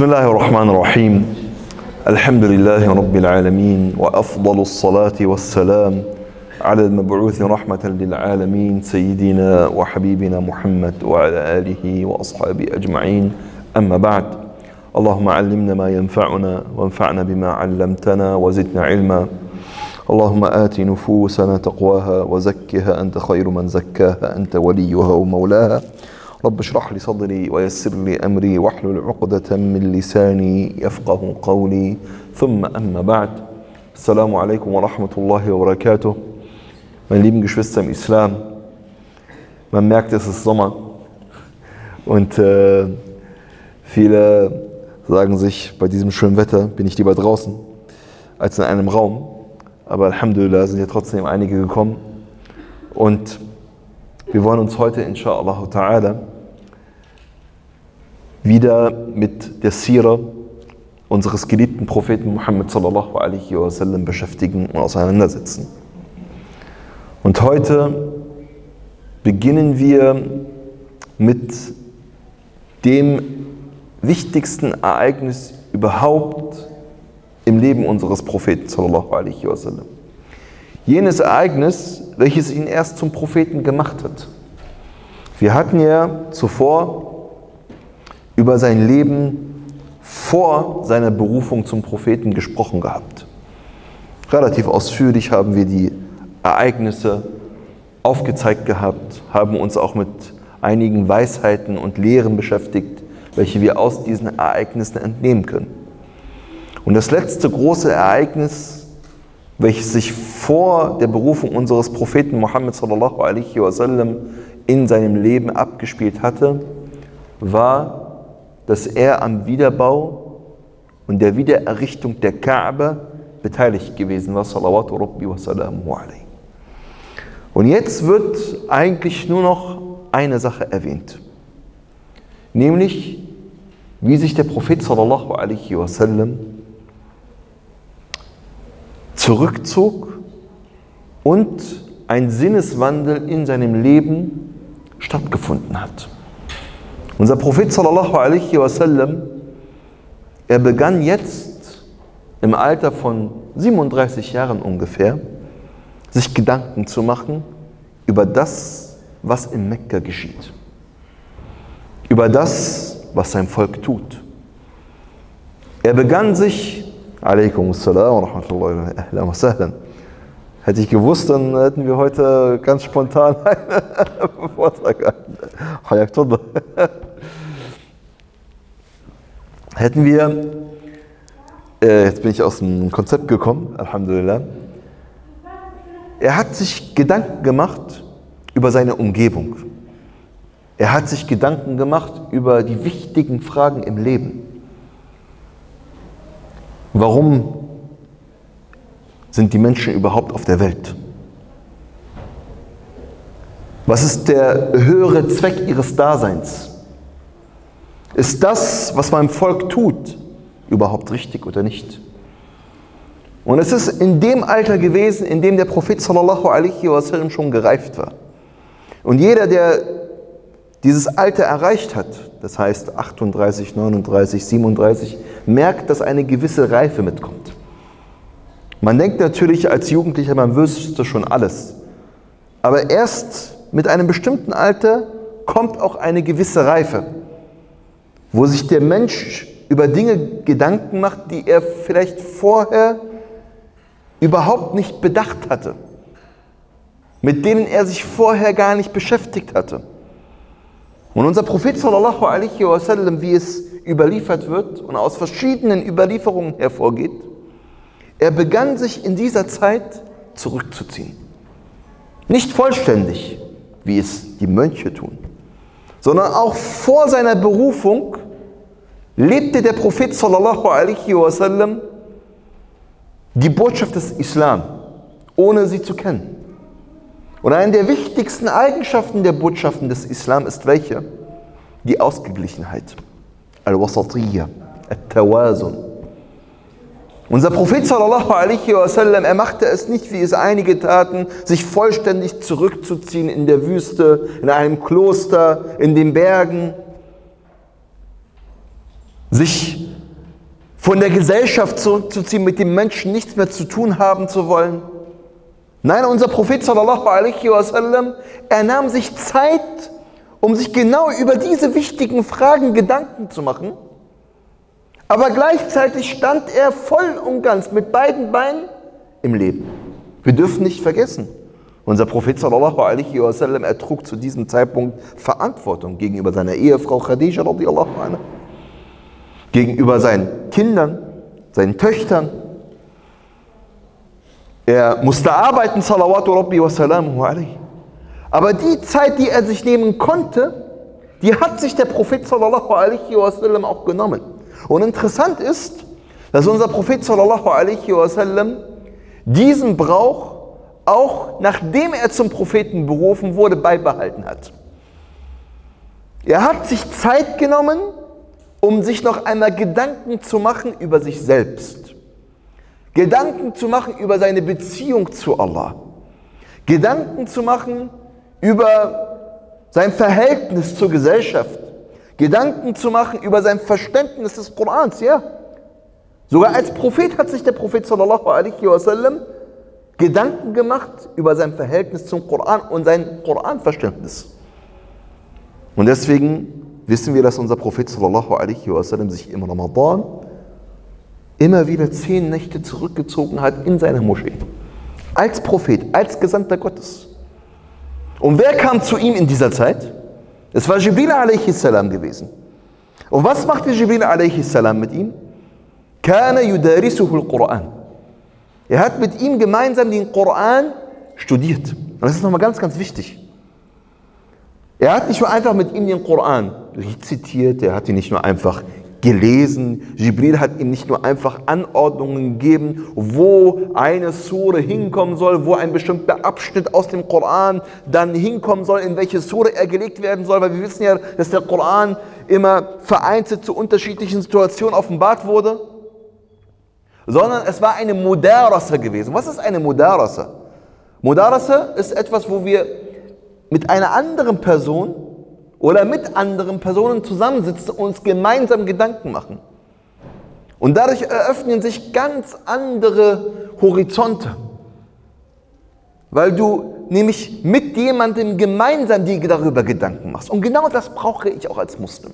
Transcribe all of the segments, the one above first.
بسم الله الرحمن الرحيم. الحمد لله رب العالمين وأفضل الصلاة والسلام على المبعوث رحمة للعالمين سيدنا وحبيبنا محمد وعلى آله وأصحابه أجمعين. أما بعد اللهم علمنا ما ينفعنا وانفعنا بما علمتنا وزدنا علما. اللهم آت نفوسنا تقواها وزكها أنت خير من زكاها أنت وليها ومولاها. رب اشرح لي صدري ويسر لي أمري واحلل عقدة من لساني يفقه قولي ثم أما بعد السلام عليكم ورحمة الله وبركاته Meine lieben Geschwister im Islam, man merkt, es ist Sommer und äh, viele sagen sich, bei diesem schönen Wetter bin ich lieber draußen als in einem Raum. Aber Alhamdulillah sind ja trotzdem einige gekommen. Und wir wollen uns heute, inshallah ta'ala, wieder mit der Sira unseres geliebten Propheten Muhammad sallallahu alaihi wasallam beschäftigen und auseinandersetzen. Und heute beginnen wir mit dem wichtigsten Ereignis überhaupt im Leben unseres Propheten sallallahu alaihi wasallam. Jenes Ereignis, welches ihn erst zum Propheten gemacht hat. Wir hatten ja zuvor über sein Leben vor seiner Berufung zum Propheten gesprochen gehabt. Relativ ausführlich haben wir die Ereignisse aufgezeigt gehabt, haben uns auch mit einigen Weisheiten und Lehren beschäftigt, welche wir aus diesen Ereignissen entnehmen können. Und das letzte große Ereignis, welches sich vor der Berufung unseres Propheten Muhammad sallallahu alaihi wasallam in seinem Leben abgespielt hatte, war, dass er am Wiederbau und der Wiedererrichtung der Kaaba beteiligt gewesen war, salawatu rabbi wa salamu alaihi. Und jetzt wird eigentlich nur noch eine Sache erwähnt, nämlich wie sich der Prophet sallallahu alaihi wasallam zurückzog und ein Sinneswandel in seinem Leben stattgefunden hat. Unser Prophet sallallahu alaihi wasallam, er begann jetzt im Alter von 37 Jahren ungefähr, sich Gedanken zu machen über das, was in Mekka geschieht. Über das, was sein Volk tut. Er begann sich Alaikum assalam wa rahmatullahi wa sahlan. Hätte ich gewusst, dann hätten wir heute ganz spontan einen Vortrag. Hätten wir, äh, jetzt bin ich aus dem Konzept gekommen, Alhamdulillah. Er hat sich Gedanken gemacht über seine Umgebung. Er hat sich Gedanken gemacht über die wichtigen Fragen im Leben. Warum sind die Menschen überhaupt auf der Welt? Was ist der höhere Zweck ihres Daseins? Ist das, was mein Volk tut, überhaupt richtig oder nicht? Und es ist in dem Alter gewesen, in dem der Prophet sallallahu alaihi wasallam schon gereift war. Und jeder, der dieses Alter erreicht hat, das heißt 38, 39, 37, merkt, dass eine gewisse Reife mitkommt. Man denkt natürlich als Jugendlicher, man wüsste schon alles. Aber erst mit einem bestimmten Alter kommt auch eine gewisse Reife, wo sich der Mensch über Dinge Gedanken macht, die er vielleicht vorher überhaupt nicht bedacht hatte, mit denen er sich vorher gar nicht beschäftigt hatte. Und unser Prophet sallallahu alaihi wasallam, wie es überliefert wird und aus verschiedenen Überlieferungen hervorgeht, er begann sich in dieser Zeit zurückzuziehen. Nicht vollständig, wie es die Mönche tun, sondern auch vor seiner Berufung lebte der Prophet sallallahu alaihi wasallam die Botschaft des Islam, ohne sie zu kennen. Und eine der wichtigsten Eigenschaften der Botschaften des Islam ist welche? Die Ausgeglichenheit. Al-Wasatiyya, Al-Tawazun. Unser Prophet sallallahu alaihi wasallam, er machte es nicht, wie es einige taten, sich vollständig zurückzuziehen in der Wüste, in einem Kloster, in den Bergen, sich von der Gesellschaft zurückzuziehen, mit dem Menschen nichts mehr zu tun haben zu wollen. Nein, unser Prophet sallallahu alaihi wasallam, er nahm sich Zeit, um sich genau über diese wichtigen Fragen Gedanken zu machen. Aber gleichzeitig stand er voll und ganz mit beiden Beinen im Leben. Wir dürfen nicht vergessen, unser Prophet sallallahu alaihi wasallam, er trug zu diesem Zeitpunkt Verantwortung gegenüber seiner Ehefrau Khadija radiallahu anha, gegenüber seinen Kindern, seinen Töchtern. Er musste arbeiten, salawatu rabbi wa salamuhu alaihi. Aber die Zeit, die er sich nehmen konnte, die hat sich der Prophet sallallahu alaihi wasallam auch genommen. Und interessant ist, dass unser Prophet sallallahu alaihi wasallam diesen Brauch auch nachdem er zum Propheten berufen wurde, beibehalten hat. Er hat sich Zeit genommen, um sich noch einmal Gedanken zu machen über sich selbst. Gedanken zu machen über seine Beziehung zu Allah. Gedanken zu machen über sein Verhältnis zur Gesellschaft. Gedanken zu machen über sein Verständnis des Korans, ja. Sogar als Prophet hat sich der Prophet sallallahu alaihi wasallam Gedanken gemacht über sein Verhältnis zum Koran und sein Koranverständnis. Und deswegen wissen wir, dass unser Prophet sallallahu alaihi wasallam sich im Ramadan immer wieder zehn Nächte zurückgezogen hat in seine Moschee. Als Prophet, als Gesandter Gottes. Und wer kam zu ihm in dieser Zeit? Es war Jibril a.s. gewesen. Und was machte Jibril a.s. mit ihm? Kana yudarisuhu al-Quran. Er hat mit ihm gemeinsam den Koran studiert. Und das ist nochmal ganz, ganz wichtig. Er hat nicht nur einfach mit ihm den Koran rezitiert, er hat ihn nicht nur einfach gelesen. Jibril hat ihm nicht nur einfach Anordnungen gegeben, wo eine Sure hinkommen soll, wo ein bestimmter Abschnitt aus dem Koran dann hinkommen soll, in welche Sure er gelegt werden soll, weil wir wissen ja, dass der Koran immer vereinzelt zu unterschiedlichen Situationen offenbart wurde sondern es war eine Mudarasa gewesen. Was ist eine Mudarasa? Mudarasa ist etwas, wo wir mit einer anderen Person oder mit anderen Personen zusammensitzen und uns gemeinsam Gedanken machen. Und dadurch eröffnen sich ganz andere Horizonte. Weil du nämlich mit jemandem gemeinsam dir darüber Gedanken machst. Und genau das brauche ich auch als Muslim.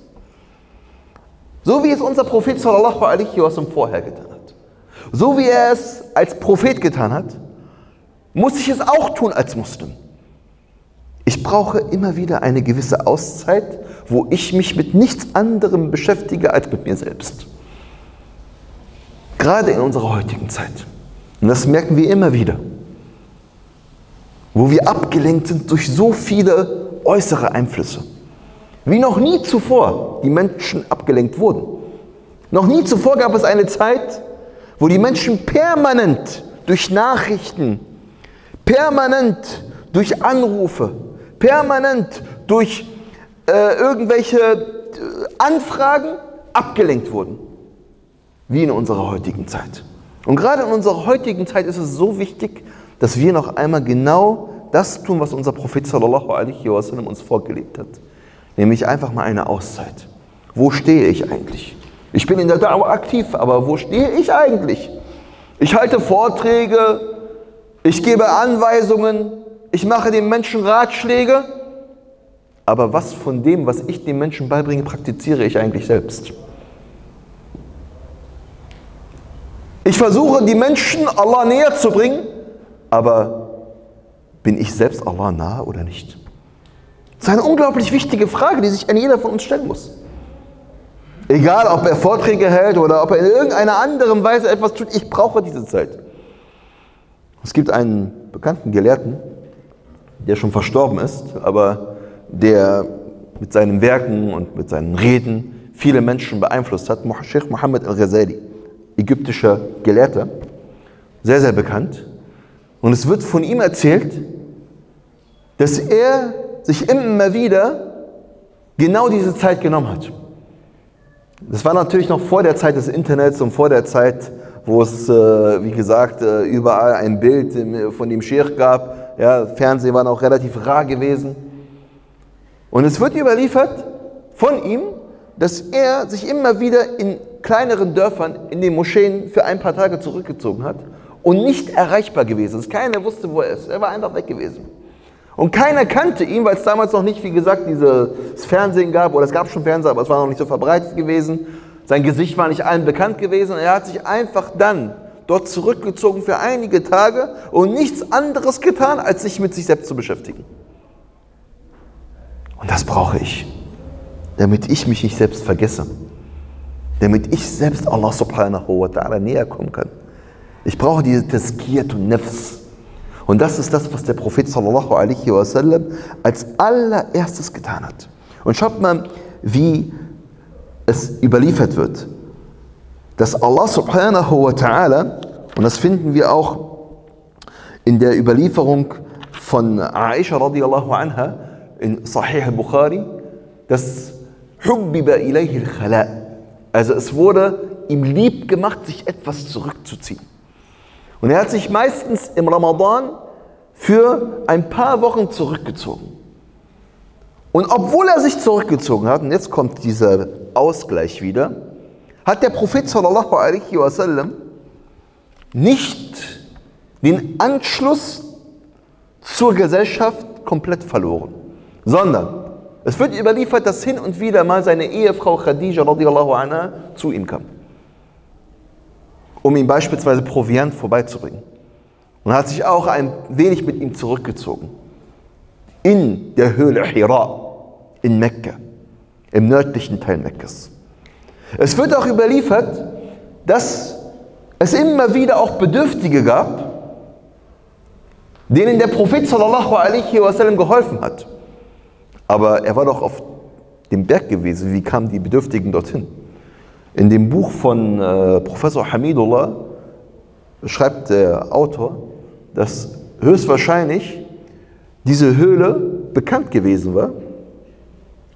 So wie es unser Prophet sallallahu alaihi wasallam vorher getan hat. So wie er es als Prophet getan hat, muss ich es auch tun als Muslim. Ich brauche immer wieder eine gewisse Auszeit, wo ich mich mit nichts anderem beschäftige als mit mir selbst. Gerade in unserer heutigen Zeit. Und das merken wir immer wieder. Wo wir abgelenkt sind durch so viele äußere Einflüsse. Wie noch nie zuvor die Menschen abgelenkt wurden. Noch nie zuvor gab es eine Zeit, wo die Menschen permanent durch Nachrichten, permanent durch Anrufe, permanent durch äh, irgendwelche äh, Anfragen abgelenkt wurden, wie in unserer heutigen Zeit. Und gerade in unserer heutigen Zeit ist es so wichtig, dass wir noch einmal genau das tun, was unser Prophet sallallahu alaihi wasallam uns vorgelebt hat. Nämlich einfach mal eine Auszeit. Wo stehe ich eigentlich? Ich bin in der Dauer aktiv, aber wo stehe ich eigentlich? Ich halte Vorträge, ich gebe Anweisungen, ich mache den Menschen Ratschläge, aber was von dem, was ich den Menschen beibringe, praktiziere ich eigentlich selbst? Ich versuche die Menschen Allah näher zu bringen, aber bin ich selbst Allah nahe oder nicht? Das ist eine unglaublich wichtige Frage, die sich an jeder von uns stellen muss. Egal, ob er Vorträge hält oder ob er in irgendeiner anderen Weise etwas tut, ich brauche diese Zeit. Es gibt einen bekannten Gelehrten, der schon verstorben ist, aber der mit seinen Werken und mit seinen Reden viele Menschen beeinflusst hat, Sheikh Mohammed al-Ghazali, ägyptischer Gelehrter, sehr, sehr bekannt. Und es wird von ihm erzählt, dass er sich immer wieder genau diese Zeit genommen hat. Das war natürlich noch vor der Zeit des Internets und vor der Zeit, wo es, äh, wie gesagt, äh, überall ein Bild von dem Sheikh gab. Ja, Fernsehen war noch relativ rar gewesen. Und es wird überliefert von ihm, dass er sich immer wieder in kleineren Dörfern in den Moscheen für ein paar Tage zurückgezogen hat und nicht erreichbar gewesen ist. Keiner wusste, wo er ist. Er war einfach weg gewesen. Und keiner kannte ihn, weil es damals noch nicht, wie gesagt, dieses Fernsehen gab, oder es gab schon Fernseher, aber es war noch nicht so verbreitet gewesen. Sein Gesicht war nicht allen bekannt gewesen. Und er hat sich einfach dann dort zurückgezogen für einige Tage und nichts anderes getan, als sich mit sich selbst zu beschäftigen. Und das brauche ich, damit ich mich nicht selbst vergesse, damit ich selbst Allah subhanahu wa ta'ala näher kommen kann. Ich brauche diese Tazkiyatun Nafs. Und das ist das, was der Prophet sallallahu alaihi wasallam als allererstes getan hat. Und schaut mal, wie es überliefert wird dass Allah subhanahu wa ta'ala, und das finden wir auch in der Überlieferung von Aisha radiallahu anha in Sahih al-Bukhari, dass Hubbiba ilayhi al-Khala. Also es wurde ihm lieb gemacht, sich etwas zurückzuziehen. Und er hat sich meistens im Ramadan für ein paar Wochen zurückgezogen. Und obwohl er sich zurückgezogen hat, und jetzt kommt dieser Ausgleich wieder, hat der Prophet sallallahu alaihi wasallam nicht den Anschluss zur Gesellschaft komplett verloren, sondern es wird überliefert, dass hin und wieder mal seine Ehefrau Khadija radiallahu anha zu ihm kam, um ihm beispielsweise Proviant vorbeizubringen. Und hat sich auch ein wenig mit ihm zurückgezogen. In der Höhle Hira in Mekka, im nördlichen Teil Mekkas. Es wird auch überliefert, dass es immer wieder auch Bedürftige gab, denen der Prophet sallallahu alaihi wasallam geholfen hat. Aber er war doch auf dem Berg gewesen. Wie kamen die Bedürftigen dorthin? In dem Buch von äh, Professor Hamidullah schreibt der Autor, dass höchstwahrscheinlich diese Höhle bekannt gewesen war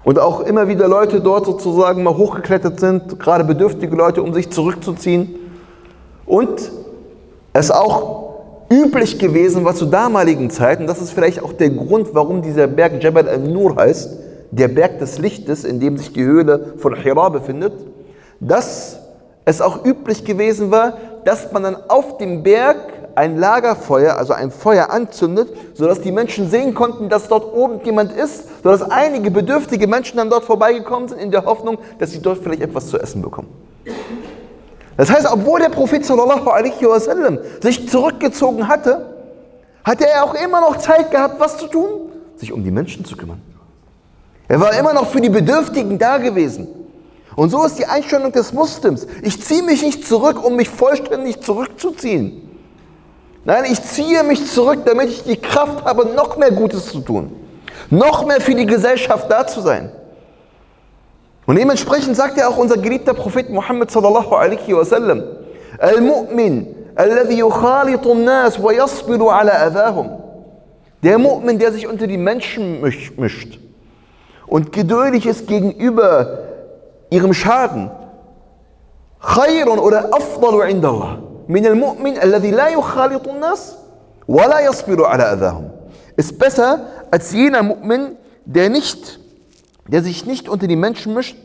und auch immer wieder Leute dort sozusagen mal hochgeklettert sind, gerade bedürftige Leute, um sich zurückzuziehen. Und es auch üblich gewesen war zu damaligen Zeiten, das ist vielleicht auch der Grund, warum dieser Berg Jabal al-Nur heißt, der Berg des Lichtes, in dem sich die Höhle von Hira befindet, dass es auch üblich gewesen war, dass man dann auf dem Berg ein Lagerfeuer, also ein Feuer anzündet, sodass die Menschen sehen konnten, dass dort oben jemand ist, sodass einige bedürftige Menschen dann dort vorbeigekommen sind, in der Hoffnung, dass sie dort vielleicht etwas zu essen bekommen. Das heißt, obwohl der Prophet wasallam sich zurückgezogen hatte, hatte er auch immer noch Zeit gehabt, was zu tun? Sich um die Menschen zu kümmern. Er war immer noch für die Bedürftigen da gewesen. Und so ist die Einstellung des Muslims. Ich ziehe mich nicht zurück, um mich vollständig zurückzuziehen. Nein, ich ziehe mich zurück, damit ich die Kraft habe, noch mehr Gutes zu tun. Noch mehr für die Gesellschaft da zu sein. Und dementsprechend sagt ja auch unser geliebter Prophet Muhammad sallallahu alaihi wasallam, Al-Mu'min, yukhalitu nas wa yasbiru ala adahum. Der Mu'min, der sich unter die Menschen mischt und geduldig ist gegenüber ihrem Schaden. Khayrun oder afdalu indallah. من المؤمن الذي لا يخالط الناس ولا يصبر على أذاهم ist besser als jener Mu'min, der nicht, der sich nicht unter die Menschen mischt.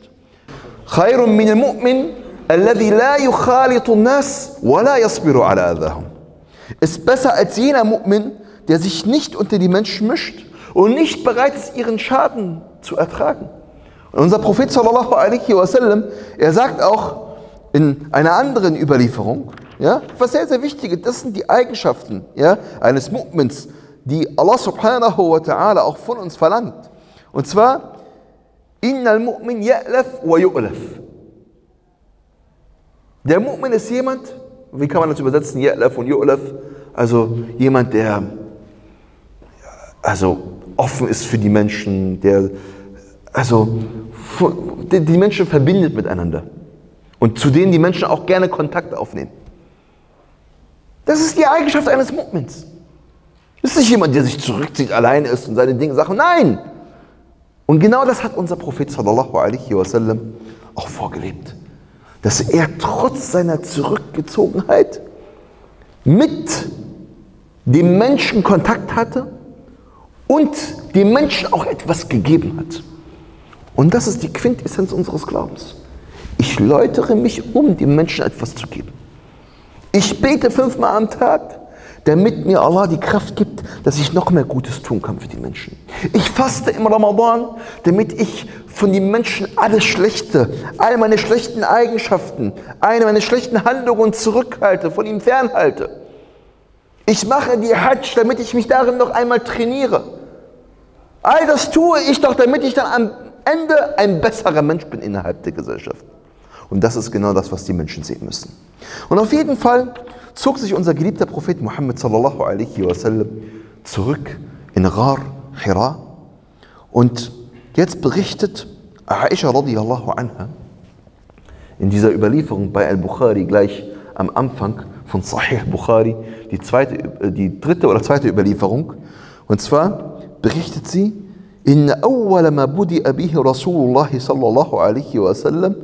خير من المؤمن الذي لا يخالط الناس ولا يصبر على أذاهم ist besser als jener Mu'min, der sich nicht unter die Menschen mischt und nicht bereit ist, ihren Schaden zu ertragen. Und unser Prophet sallallahu alaihi wasallam, er sagt auch in einer anderen Überlieferung, ja, was sehr, sehr wichtig das sind die Eigenschaften ja, eines Mu'mins, die Allah subhanahu wa ta'ala auch von uns verlangt. Und zwar, Innal Mu'min ya'laf wa yu'laf. Der Mu'min ist jemand, wie kann man das übersetzen, ya'laf und yu'laf? Also jemand, der also offen ist für die Menschen, der also die Menschen verbindet miteinander und zu denen die Menschen auch gerne Kontakt aufnehmen. Das ist die Eigenschaft eines Mu'mins. Das ist nicht jemand, der sich zurückzieht, allein ist und seine Dinge Sachen. Nein! Und genau das hat unser Prophet wasallam auch vorgelebt. Dass er trotz seiner Zurückgezogenheit mit dem Menschen Kontakt hatte und dem Menschen auch etwas gegeben hat. Und das ist die Quintessenz unseres Glaubens. Ich läutere mich um, dem Menschen etwas zu geben. Ich bete fünfmal am Tag, damit mir Allah die Kraft gibt, dass ich noch mehr Gutes tun kann für die Menschen. Ich faste im Ramadan, damit ich von den Menschen alles Schlechte, all meine schlechten Eigenschaften, alle meine schlechten Handlungen zurückhalte, von ihm fernhalte. Ich mache die Hajj, damit ich mich darin noch einmal trainiere. All das tue ich doch, damit ich dann am Ende ein besserer Mensch bin innerhalb der Gesellschaft. Und das ist genau das, was die Menschen sehen müssen. Und auf jeden Fall zog sich unser geliebter Prophet Muhammad sallallahu alaihi wasallam zurück in Ghar Hira und jetzt berichtet Aisha radiallahu anha in dieser Überlieferung bei Al-Bukhari gleich am Anfang von Sahih Bukhari, die, zweite, die dritte oder zweite Überlieferung. Und zwar berichtet sie, إن أول ما بدأ به رسول الله صلى الله عليه وسلم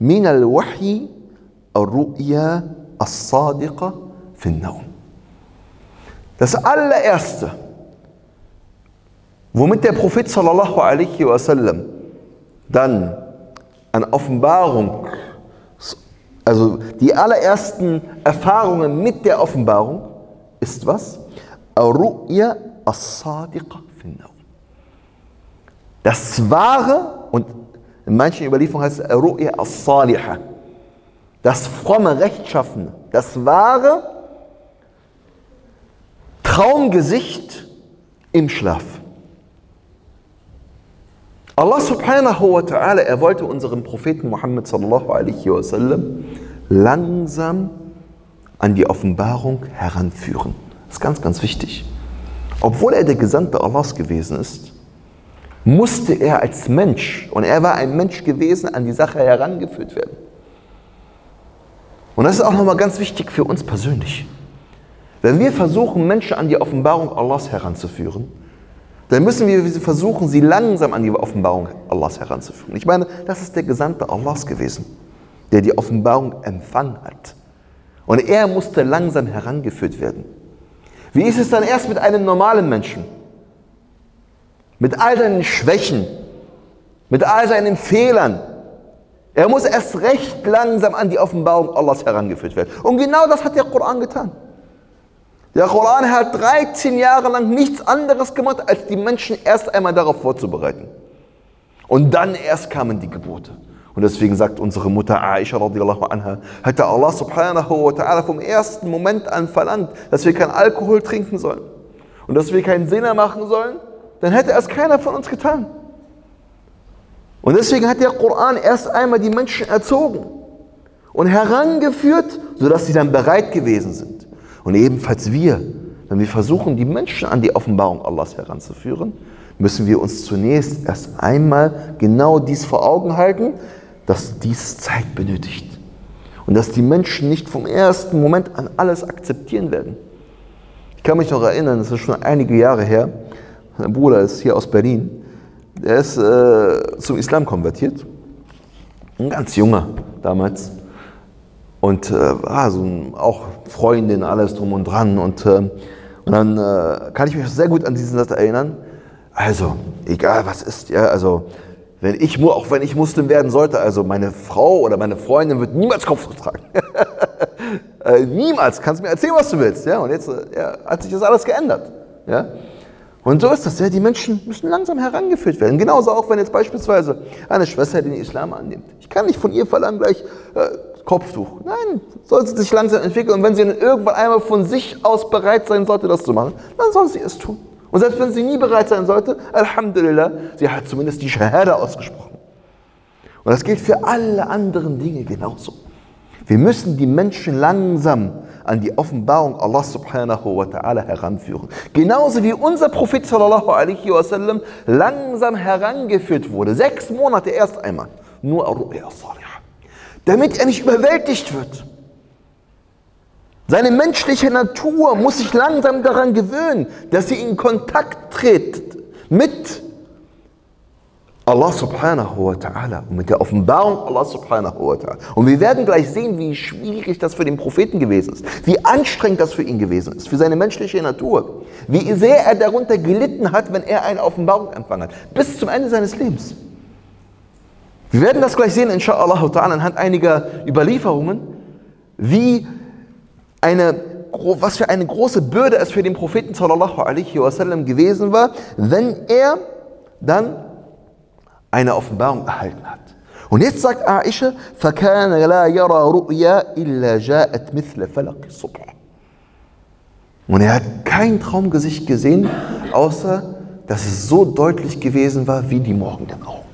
من الوحي الرؤيا الصادقة في النوم. Das allererste, womit der Prophet sallallahu alaihi wasallam dann an Offenbarung, also die allerersten Erfahrungen mit der Offenbarung, ist was? Ru'ya as-sadiqa fi Das wahre, und in manchen Überlieferungen heißt es Ru'ya as-saliha, das fromme, rechtschaffene, das wahre Traumgesicht im Schlaf. Allah subhanahu wa ta'ala, er wollte unseren Propheten Muhammad sallallahu alaihi wasallam langsam an die Offenbarung heranführen. Das ist ganz, ganz wichtig. Obwohl er der Gesandte Allahs gewesen ist, musste er als Mensch, und er war ein Mensch gewesen, an die Sache herangeführt werden. Und das ist auch nochmal ganz wichtig für uns persönlich. Wenn wir versuchen, Menschen an die Offenbarung Allahs heranzuführen, dann müssen wir versuchen, sie langsam an die Offenbarung Allahs heranzuführen. Ich meine, das ist der Gesandte Allahs gewesen, der die Offenbarung empfangen hat. Und er musste langsam herangeführt werden. Wie ist es dann erst mit einem normalen Menschen? Mit all seinen Schwächen, mit all seinen Fehlern. Er muss erst recht langsam an die Offenbarung Allahs herangeführt werden. Und genau das hat der Koran getan. Der Koran hat 13 Jahre lang nichts anderes gemacht, als die Menschen erst einmal darauf vorzubereiten. Und dann erst kamen die Gebote. Und deswegen sagt unsere Mutter Aisha radiallahu anha, hatte Allah subhanahu wa ta'ala vom ersten Moment an verlangt, dass wir kein Alkohol trinken sollen und dass wir keinen Sinner machen sollen, dann hätte es keiner von uns getan. Und deswegen hat der Koran erst einmal die Menschen erzogen und herangeführt, sodass sie dann bereit gewesen sind. Und ebenfalls wir, wenn wir versuchen, die Menschen an die Offenbarung Allahs heranzuführen, müssen wir uns zunächst erst einmal genau dies vor Augen halten, dass dies Zeit benötigt. Und dass die Menschen nicht vom ersten Moment an alles akzeptieren werden. Ich kann mich noch erinnern, das ist schon einige Jahre her, mein Bruder ist hier aus Berlin, der ist äh, zum Islam konvertiert, ein ganz junger damals und äh, war so ein, auch Freundin, alles drum und dran. Und, äh, und dann äh, kann ich mich sehr gut an diesen Satz erinnern. Also, egal was ist, ja, also wenn ich, auch wenn ich Muslim werden sollte, also meine Frau oder meine Freundin wird niemals Kopftuch tragen. äh, niemals, kannst mir erzählen, was du willst. Ja? Und jetzt äh, ja, hat sich das alles geändert. Ja? Und so ist das. Ja? Die Menschen müssen langsam herangeführt werden. Genauso auch, wenn jetzt beispielsweise eine Schwester den Islam annimmt. Ich kann nicht von ihr verlangen gleich, äh, Kopftuch. Nein, soll sie sich langsam entwickeln. Und wenn sie dann irgendwann einmal von sich aus bereit sein sollte, das zu machen, dann soll sie es tun. Und selbst wenn sie nie bereit sein sollte, Alhamdulillah, sie hat zumindest die Shahada ausgesprochen. Und das gilt für alle anderen Dinge genauso. Wir müssen die Menschen langsam an die Offenbarung Allah subhanahu wa ta'ala heranführen. Genauso wie unser Prophet sallallahu alaihi wasallam langsam herangeführt wurde. Sechs Monate erst einmal. Nur damit er nicht überwältigt wird. Seine menschliche Natur muss sich langsam daran gewöhnen, dass sie in Kontakt tritt mit Allah subhanahu wa ta'ala und mit der Offenbarung Allah subhanahu wa ta'ala. Und wir werden gleich sehen, wie schwierig das für den Propheten gewesen ist, wie anstrengend das für ihn gewesen ist, für seine menschliche Natur, wie sehr er darunter gelitten hat, wenn er eine Offenbarung empfangen hat, bis zum Ende seines Lebens. Wir werden das gleich sehen, inshallah ta'ala, anhand einiger Überlieferungen, wie eine, was für eine große Bürde es für den Propheten sallallahu alaihi wasallam gewesen war, wenn er dann eine Offenbarung erhalten hat. Und jetzt sagt Aisha, فَكَانَ لَا يَرَى رُؤْيَا إِلَّا جَاءَتْ مِثْلَ فَلَقِ الصُّبْحِ Und er hat kein Traumgesicht gesehen, außer dass es so deutlich gewesen war wie die morgenden Augen.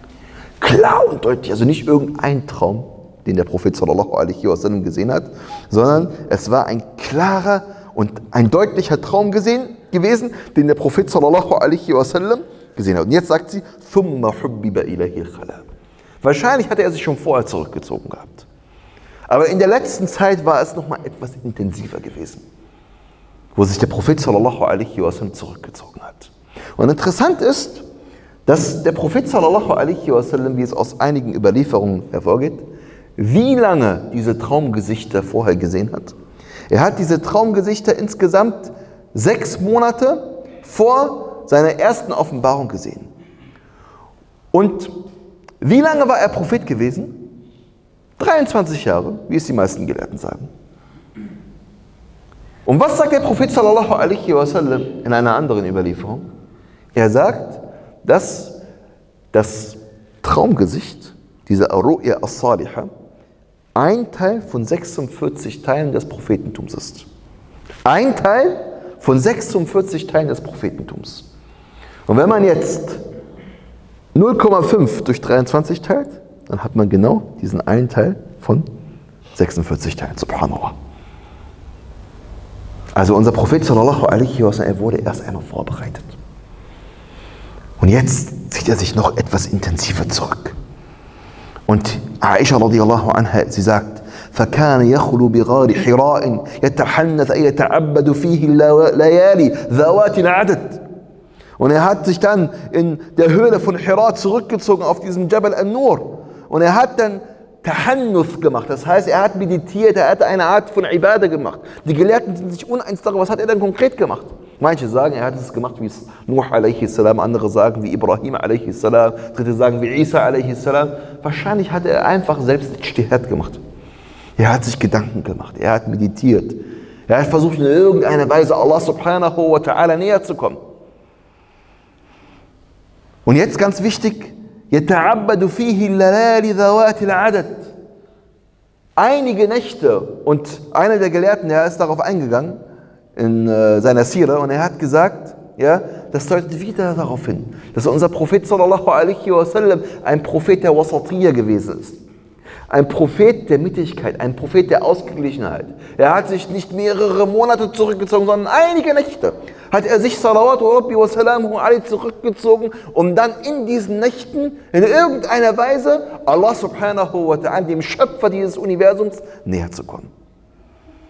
Klar und deutlich, also nicht irgendein Traum, den der Prophet sallallahu alaihi wasallam gesehen hat, sondern es war ein klarer und ein deutlicher Traum gesehen, gewesen, den der Prophet sallallahu alaihi wasallam gesehen hat. Und jetzt sagt sie, ثُمَّ حُبِّبَ إِلَيْهِ الْخَلَامِ Wahrscheinlich hatte er sich schon vorher zurückgezogen gehabt. Aber in der letzten Zeit war es nochmal etwas intensiver gewesen, wo sich der Prophet sallallahu alaihi wasallam zurückgezogen hat. Und interessant ist, dass der Prophet sallallahu alaihi wasallam, wie es aus einigen Überlieferungen hervorgeht, wie lange diese Traumgesichter vorher gesehen hat. Er hat diese Traumgesichter insgesamt sechs Monate vor seiner ersten Offenbarung gesehen. Und wie lange war er Prophet gewesen? 23 Jahre, wie es die meisten Gelehrten sagen. Und was sagt der Prophet sallallahu alaihi wasallam in einer anderen Überlieferung? Er sagt, dass das Traumgesicht, diese Aru'ya as-Saliha, ein Teil von 46 Teilen des Prophetentums ist. Ein Teil von 46 Teilen des Prophetentums. Und wenn man jetzt 0,5 durch 23 teilt, dann hat man genau diesen einen Teil von 46 Teilen. Subhanallah. Also unser Prophet sallallahu alaihi wasallam, er wurde erst einmal vorbereitet. Und jetzt zieht er sich noch etwas intensiver zurück. Und Aisha radiallahu anha, sie sagt, فكان يخلو بغار حراء يتحنث أي يتعبد فيه الليالي ذوات العدد und er hat sich dann in der Höhle von Hira zurückgezogen auf diesem Jabal an-Nur. Und er hat dann Tahannuth gemacht. Das heißt, er hat meditiert, er hat eine Art von Ibadah gemacht. Die Gelehrten sind sich uneins darüber, was hat er denn konkret gemacht? Manche sagen, er hat es gemacht wie Nuh a.s., andere sagen wie Ibrahim a.s., dritte sagen wie Isa a.s. Wahrscheinlich hat er einfach selbst Ijtihad gemacht. Er hat sich Gedanken gemacht, er hat meditiert. Er hat versucht, in irgendeiner Weise Allah subhanahu wa ta'ala näher zu kommen. Und jetzt ganz wichtig, يتعبد فيه الليالي ذوات العدد. Einige Nächte und einer der Gelehrten, der ist darauf eingegangen in äh, seiner Sira und er hat gesagt, ja, das deutet wieder darauf hin, dass unser Prophet sallallahu alaihi wasallam ein Prophet der Wasatiyya gewesen ist. Ein Prophet der Mittigkeit, ein Prophet der Ausgeglichenheit. Er hat sich nicht mehrere Monate zurückgezogen, sondern einige Nächte hat er sich salawatu rabbi wa salamuhu zurückgezogen, um dann in diesen Nächten in irgendeiner Weise Allah subhanahu wa ta'ala, dem Schöpfer dieses Universums, näher zu kommen.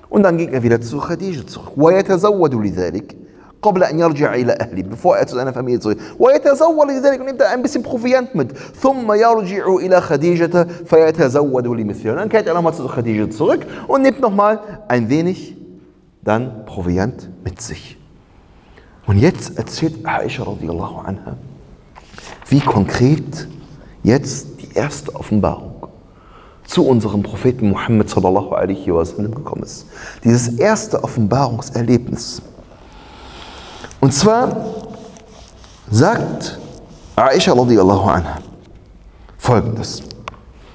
Und dann ging er wieder zu Khadija zurück. وَيَتَزَوَّدُ لِذَلِكَ قبل أن يرجع إلى أهله bevor er zu seiner Familie zurück ويتزوج لذلك und nimmt er ein bisschen Proviant mit ثم يرجع إلى خديجة فيتزود لمثله und dann kehrt er nochmal zu Khadija zurück und nimmt nochmal ein wenig dann Proviant mit sich und jetzt erzählt Aisha radiallahu anha, wie konkret jetzt die erste Offenbarung zu unserem Propheten Muhammad sallallahu alaihi wasallam gekommen ist. Dieses erste Offenbarungserlebnis. Und zwar sagt Aisha radiallahu anha folgendes.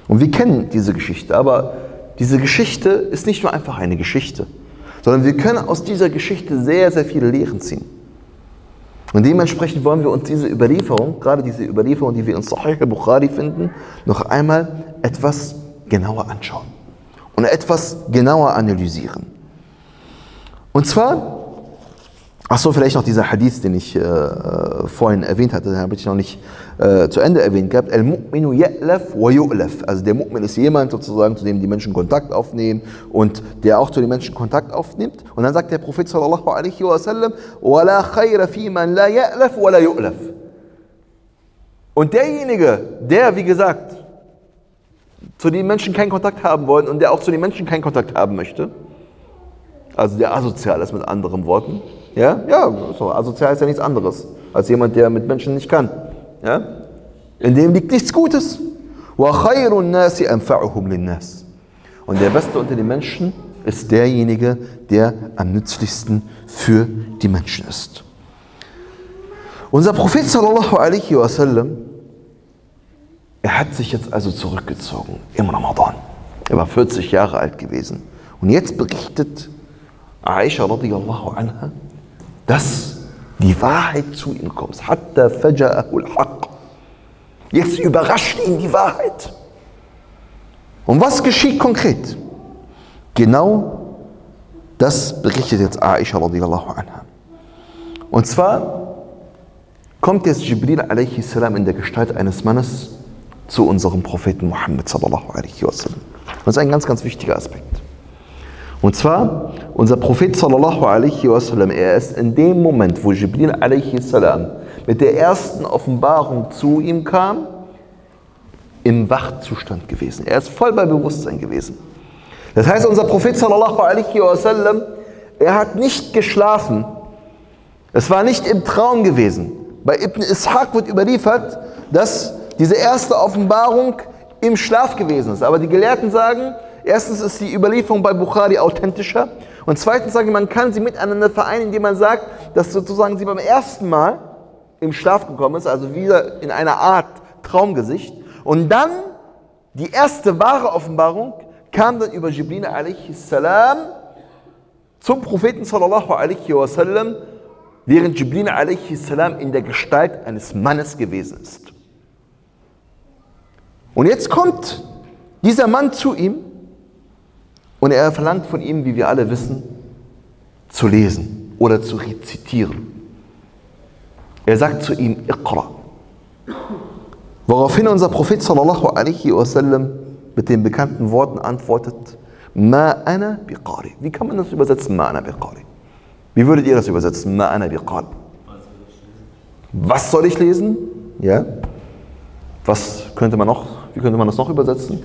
Und wir kennen diese Geschichte, aber diese Geschichte ist nicht nur einfach eine Geschichte, sondern wir können aus dieser Geschichte sehr, sehr viele Lehren ziehen. Und dementsprechend wollen wir uns diese Überlieferung, gerade diese Überlieferung, die wir in Sahih al-Bukhari finden, noch einmal etwas genauer anschauen und etwas genauer analysieren. Und zwar Achso, vielleicht noch dieser Hadith, den ich äh, äh, vorhin erwähnt hatte, den habe ich noch nicht äh, zu Ende erwähnt gehabt, el mu'minu ya'laf wa yu'laf. Also der Mu'min ist jemand sozusagen, zu dem die Menschen Kontakt aufnehmen und der auch zu den Menschen Kontakt aufnimmt. Und dann sagt der Prophet sallallahu alaihi wasallam, wa la khayra fi man la ya'laf wa la yu'laf. Und derjenige, der, wie gesagt, zu den Menschen keinen Kontakt haben wollen und der auch zu den Menschen keinen Kontakt haben möchte, also der asozial ist mit anderen Worten, ja, ja, so, asozial ist ja nichts anderes als jemand, der mit Menschen nicht kann. Ja? In dem liegt nichts Gutes. Und der Beste unter den Menschen ist derjenige, der am nützlichsten für die Menschen ist. Unser Prophet sallallahu alaihi wasallam, er hat sich jetzt also zurückgezogen im Ramadan. Er war 40 Jahre alt gewesen. Und jetzt berichtet Aisha radiallahu anha, dass die Wahrheit zu ihm kommt. Hatta faja'ahul haqq. Jetzt überrascht ihn die Wahrheit. Und was geschieht konkret? Genau das berichtet jetzt Aisha radiallahu anha. Und zwar kommt jetzt Jibril a.s. in der Gestalt eines Mannes zu unserem Propheten Muhammad sallallahu alaihi wasallam. Das ist ein ganz, ganz wichtiger Aspekt. Und zwar, unser Prophet sallallahu alaihi wasallam, er ist in dem Moment, wo Jibril a.s. mit der ersten Offenbarung zu ihm kam, im Wachzustand gewesen. Er ist voll bei Bewusstsein gewesen. Das heißt, unser Prophet sallallahu alaihi wasallam, er hat nicht geschlafen. Es war nicht im Traum gewesen. Bei Ibn Ishaq wird überliefert, dass diese erste Offenbarung im Schlaf gewesen ist. Aber die Gelehrten sagen, erstens ist die Überlieferung bei Bukhari authentischer und zweitens sagen, man kann sie miteinander vereinen, indem man sagt, dass sozusagen sie beim ersten Mal im Schlaf gekommen ist, also wieder in einer Art Traumgesicht. Und dann die erste wahre Offenbarung kam dann über Jibril a.s. zum Propheten sallallahu alaihi wasallam, während Jibril a.s. in der Gestalt eines Mannes gewesen ist. Und jetzt kommt dieser Mann zu ihm und er verlangt von ihm, wie wir alle wissen, zu lesen oder zu rezitieren. Er sagt zu ihm, Iqra. Woraufhin unser Prophet sallallahu alaihi wasallam mit den bekannten Worten antwortet, Ma ana biqari. Wie kann man das übersetzen, Ma ana biqari? Wie würdet ihr das übersetzen? Ma ana biqari. Was soll ich lesen? Ja. Was könnte man noch, wie könnte man das noch übersetzen?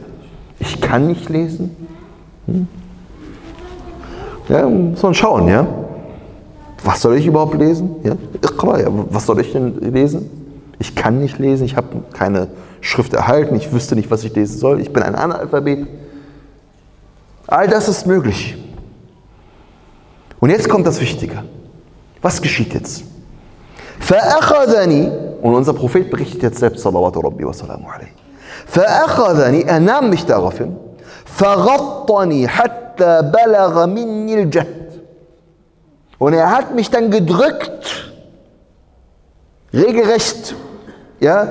Ich kann nicht lesen. Hm? Ja, muss man schauen, ja. Was soll ich überhaupt lesen? Ja? Was soll ich denn lesen? Ich kann nicht lesen, ich habe keine Schrift erhalten, ich wüsste nicht, was ich lesen soll, ich bin ein Analphabet. All das ist möglich. Und jetzt kommt das Wichtige. Was geschieht jetzt? Und unser Prophet berichtet jetzt selbst, salawatu rabbi wa salamu alayhi. er nahm mich daraufhin, فغطني حتى بلغ مني الجهد. Und er hat mich dann gedrückt, regelrecht, ja,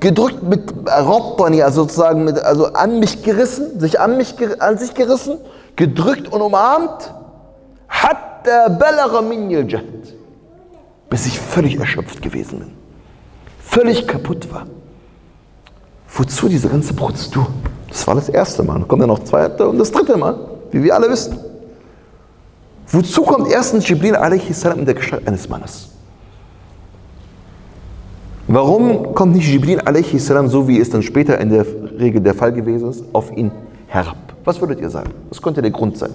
gedrückt mit Rottani, also sozusagen mit, also an mich gerissen, sich an mich an sich gerissen, gedrückt und umarmt, hat der Balagha min bis ich völlig erschöpft gewesen bin, völlig kaputt war. Wozu diese ganze Prozedur? Das war das erste Mal. Dann kommt ja noch das zweite und das dritte Mal, wie wir alle wissen. Wozu kommt erstens Jibril a.s. in der Gestalt eines Mannes? Warum kommt nicht Jibril a.s., so wie es dann später in der Regel der Fall gewesen ist, auf ihn herab? Was würdet ihr sagen? Was könnte der Grund sein?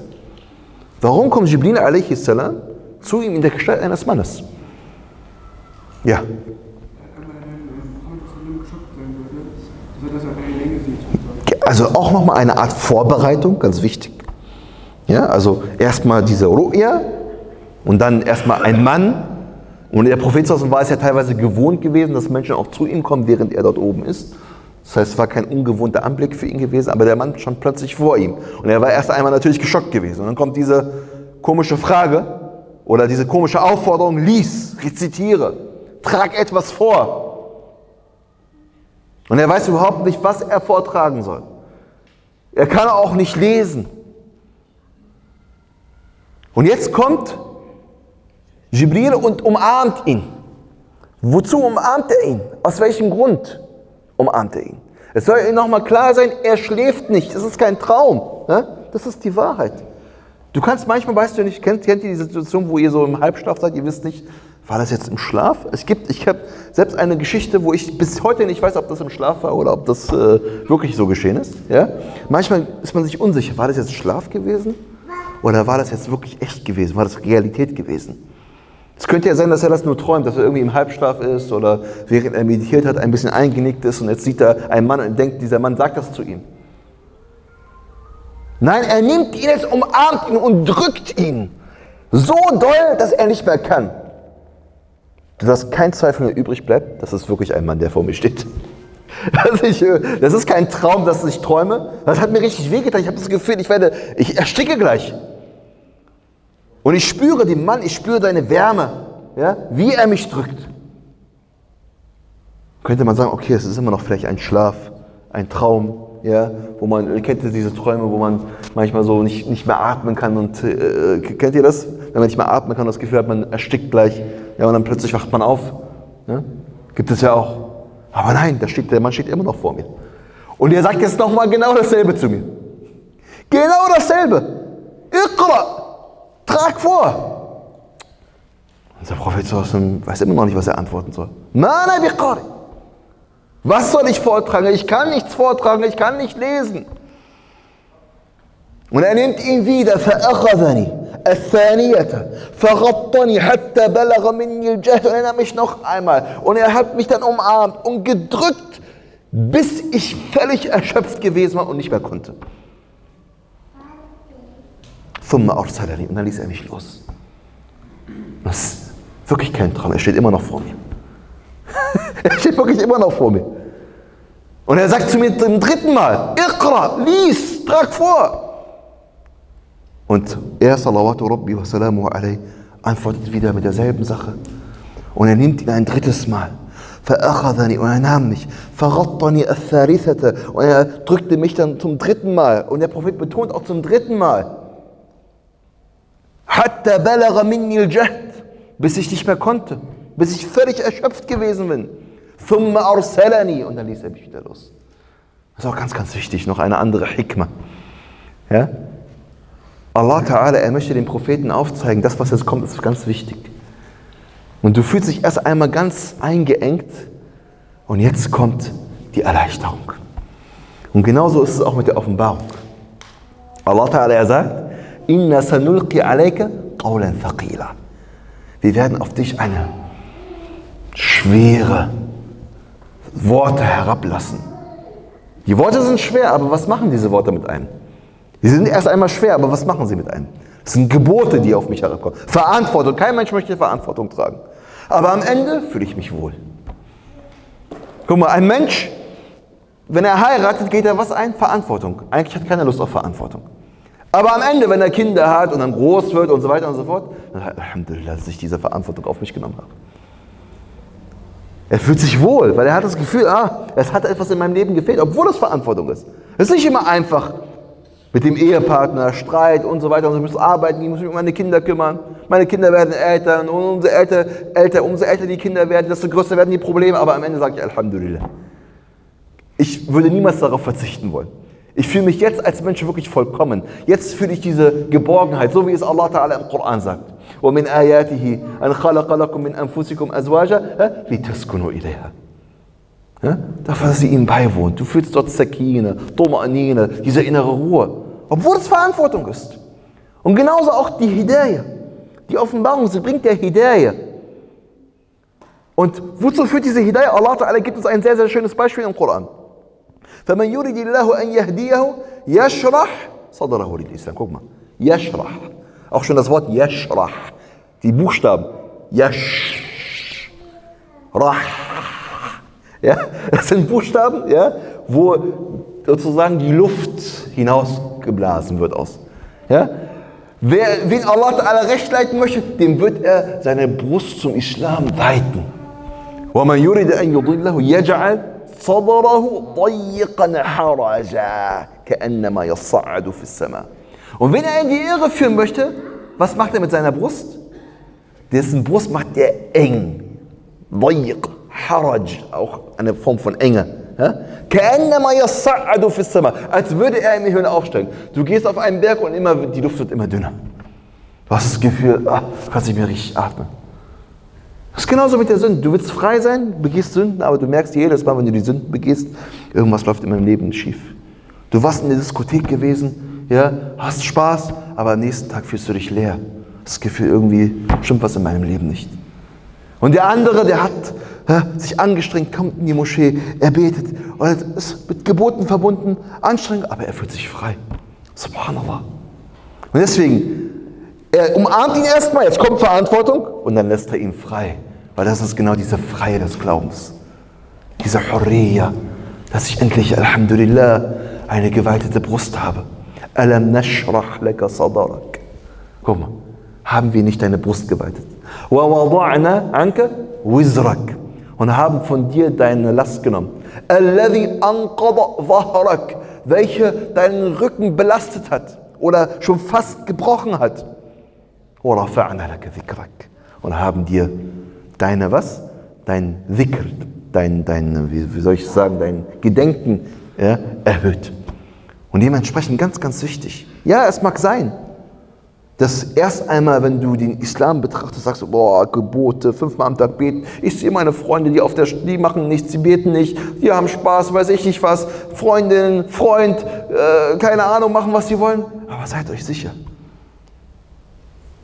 Warum kommt Jibril a.s. zu ihm in der Gestalt eines Mannes? Ja. Also auch nochmal eine Art Vorbereitung, ganz wichtig. Ja, also erstmal diese Ru'ya und dann erstmal ein Mann, und der Prophet war es ja teilweise gewohnt gewesen, dass Menschen auch zu ihm kommen, während er dort oben ist. Das heißt, es war kein ungewohnter Anblick für ihn gewesen, aber der Mann stand plötzlich vor ihm. Und er war erst einmal natürlich geschockt gewesen. Und dann kommt diese komische Frage oder diese komische Aufforderung, lies, rezitiere, trag etwas vor. Und er weiß überhaupt nicht, was er vortragen soll. Er kann auch nicht lesen. Und jetzt kommt Jibril und umarmt ihn. Wozu umarmt er ihn? Aus welchem Grund umarmt er ihn? Es soll ihm nochmal klar sein, er schläft nicht. Das ist kein Traum. Ne? Das ist die Wahrheit. Du kannst manchmal, weißt du nicht, kennt, kennt ihr die Situation, wo ihr so im Halbschlaf seid, ihr wisst nicht, war das jetzt im Schlaf? Es gibt, ich habe selbst eine Geschichte, wo ich bis heute nicht weiß, ob das im Schlaf war oder ob das äh, wirklich so geschehen ist. Ja? Manchmal ist man sich unsicher, war das jetzt Schlaf gewesen oder war das jetzt wirklich echt gewesen, war das Realität gewesen? Es könnte ja sein, dass er das nur träumt, dass er irgendwie im Halbschlaf ist oder während er meditiert hat, ein bisschen eingenickt ist und jetzt sieht er einen Mann und denkt, dieser Mann sagt das zu ihm. Nein, er nimmt ihn jetzt, umarmt ihn und drückt ihn. So doll, dass er nicht mehr kann. Dass kein Zweifel mehr übrig bleibt, das ist wirklich ein Mann, der vor mir steht. Das, ich, das ist kein Traum, dass ich träume. Das hat mir richtig wehgetan. Ich habe das Gefühl, ich werde, ich ersticke gleich. Und ich spüre den Mann, ich spüre deine Wärme, ja, wie er mich drückt. Könnte man sagen, okay, es ist immer noch vielleicht ein Schlaf, ein Traum, ja, wo man, kennt ihr diese Träume, wo man manchmal so nicht, nicht mehr atmen kann und äh, kennt ihr das? Wenn man nicht mehr atmen kann das Gefühl hat, man erstickt gleich, ja, und dann plötzlich wacht man auf. Ja? Gibt es ja auch. Aber nein, da steht, der Mann steht immer noch vor mir. Und er sagt jetzt nochmal genau dasselbe zu mir. Genau dasselbe. Iqra, trag vor. Unser Prophet weiß immer noch nicht, was er antworten soll. Mana biqari. Was soll ich vortragen? Ich kann nichts vortragen, ich kann nicht lesen. Und er nimmt ihn wieder, فأخذني الثانية فغطني حتى بلغ مني الجهد und er nahm mich noch einmal und er hat mich dann umarmt und gedrückt, bis ich völlig erschöpft gewesen war und nicht mehr konnte. ثم أرسلني und dann ließ er mich los. Das ist wirklich kein Traum, er steht immer noch vor mir. er steht wirklich immer noch vor mir. Und er sagt zu mir zum dritten Mal, Iqra, lies, trag vor. Und er, salawatu rabbi wa salamu alayhi, antwortet wieder mit derselben Sache. Und er nimmt ihn ein drittes Mal. فأخذني und er nahm mich. فغطني الثالثة und er drückte mich dann zum dritten Mal. Und der Prophet betont auch zum dritten Mal. حتى بلغ مني الجهد bis ich nicht mehr konnte, bis ich völlig erschöpft gewesen bin. ثم أرسلني und dann ließ er mich wieder los. Das ist auch ganz, ganz wichtig, noch eine andere Hikmah. Ja? Allah Ta'ala, er möchte den Propheten aufzeigen, das, was jetzt kommt, ist ganz wichtig. Und du fühlst dich erst einmal ganz eingeengt und jetzt kommt die Erleichterung. Und genauso ist es auch mit der Offenbarung. Allah Ta'ala, er sagt, Inna sanulqi alayka qawlan thaqila. Wir werden auf dich eine schwere Worte herablassen. Die Worte sind schwer, aber was machen diese Worte mit einem? Sie sind erst einmal schwer, aber was machen sie mit einem? Das sind Gebote, die auf mich herabkommen. Verantwortung. Kein Mensch möchte Verantwortung tragen. Aber am Ende fühle ich mich wohl. Guck mal, ein Mensch, wenn er heiratet, geht er was ein? Verantwortung. Eigentlich hat keiner Lust auf Verantwortung. Aber am Ende, wenn er Kinder hat und dann groß wird und so weiter und so fort, dann Alhamdulillah, dass ich diese Verantwortung auf mich genommen habe. Er fühlt sich wohl, weil er hat das Gefühl, ah, es hat etwas in meinem Leben gefehlt, obwohl es Verantwortung ist. Es ist nicht immer einfach mit dem Ehepartner, Streit und so weiter. Und ich muss arbeiten, ich muss mich um meine Kinder kümmern. Meine Kinder werden älter und umso älter, älter, umso älter die Kinder werden, desto größer werden die Probleme. Aber am Ende sage ich Alhamdulillah. Ich würde niemals darauf verzichten wollen. Ich fühle mich jetzt als Mensch wirklich vollkommen. Jetzt fühle ich diese Geborgenheit, so wie es Allah Ta'ala im Koran sagt. ومن آياته أن خلق لكم من أنفسكم أزواجا لتسكنوا إليها. Dafür, dass sie ihnen beiwohnt. Du fühlst dort Sakine, Toma'anine, diese innere Ruhe. Obwohl es Verantwortung ist. Und genauso auch die Hidayah. Die Offenbarung, sie bringt der Hidayah. Und wozu führt diese Hidayah? Allah Ta'ala gibt uns ein sehr, sehr schönes Beispiel im Koran. فمن يريد الله أن يهديه يشرح صدره للإسلام. Guck mal. يشرح. Auch schon das Wort يشرح. Die Buchstaben. يشرح. Ja, das sind Buchstaben, ja, wo sozusagen die Luft hinausgeblasen wird aus. Ja? Wer, wen Allah Ta'ala recht leiten möchte, dem wird er seine Brust zum Islam weiten. وَمَنْ يُرِدَ أَنْ يُضِلَّهُ يَجْعَلْ صدره ضيقا حرجا كأنما يصعد في السماء. Und wenn er in die Irre führen möchte, was macht er mit seiner Brust? Dessen Brust macht er eng. ضيق, haraj, auch eine Form von Enge. Als würde er in den Himmel aufsteigen. Du gehst auf einen Berg und immer, die Luft wird immer dünner. Du hast das Gefühl, ah, du kannst nicht mehr richtig atmen. Das ist genauso mit der Sünde. Du willst frei sein, begehst Sünden, aber du merkst jedes Mal, wenn du die Sünden begehst, irgendwas läuft in meinem Leben schief. Du warst in der Diskothek gewesen, ja, hast Spaß, aber am nächsten Tag fühlst du dich leer. Das Gefühl, irgendwie stimmt was in meinem Leben nicht. Und der andere, der hat sich angestrengt, kommt in die Moschee, er betet und ist mit Geboten verbunden, anstrengend, aber er fühlt sich frei. Subhanallah. Und deswegen, er umarmt ihn erstmal, jetzt kommt Verantwortung und dann lässt er ihn frei. Weil das ist genau diese Freie des Glaubens. Diese Hurriya, dass ich endlich, Alhamdulillah, eine geweitete Brust habe. Alam nashrah laka sadarak. Guck mal, haben wir nicht deine Brust geweitet? Wa wada'na anka wizrak. Und haben von dir deine Last genommen. Welche deinen Rücken belastet hat oder schon fast gebrochen hat. Und haben dir deine was? Dein Dhikr, dein, dein wie, wie soll ich sagen, dein Gedenken ja, erhöht. Und dementsprechend ganz, ganz wichtig. Ja, es mag sein, dass erst einmal, wenn du den Islam betrachtest, sagst du, boah, Gebote, fünfmal am Tag beten. Ich sehe meine Freunde, die auf der, die machen nichts, die beten nicht, die haben Spaß, weiß ich nicht was. Freundin, Freund, äh, keine Ahnung, machen was sie wollen. Aber seid euch sicher.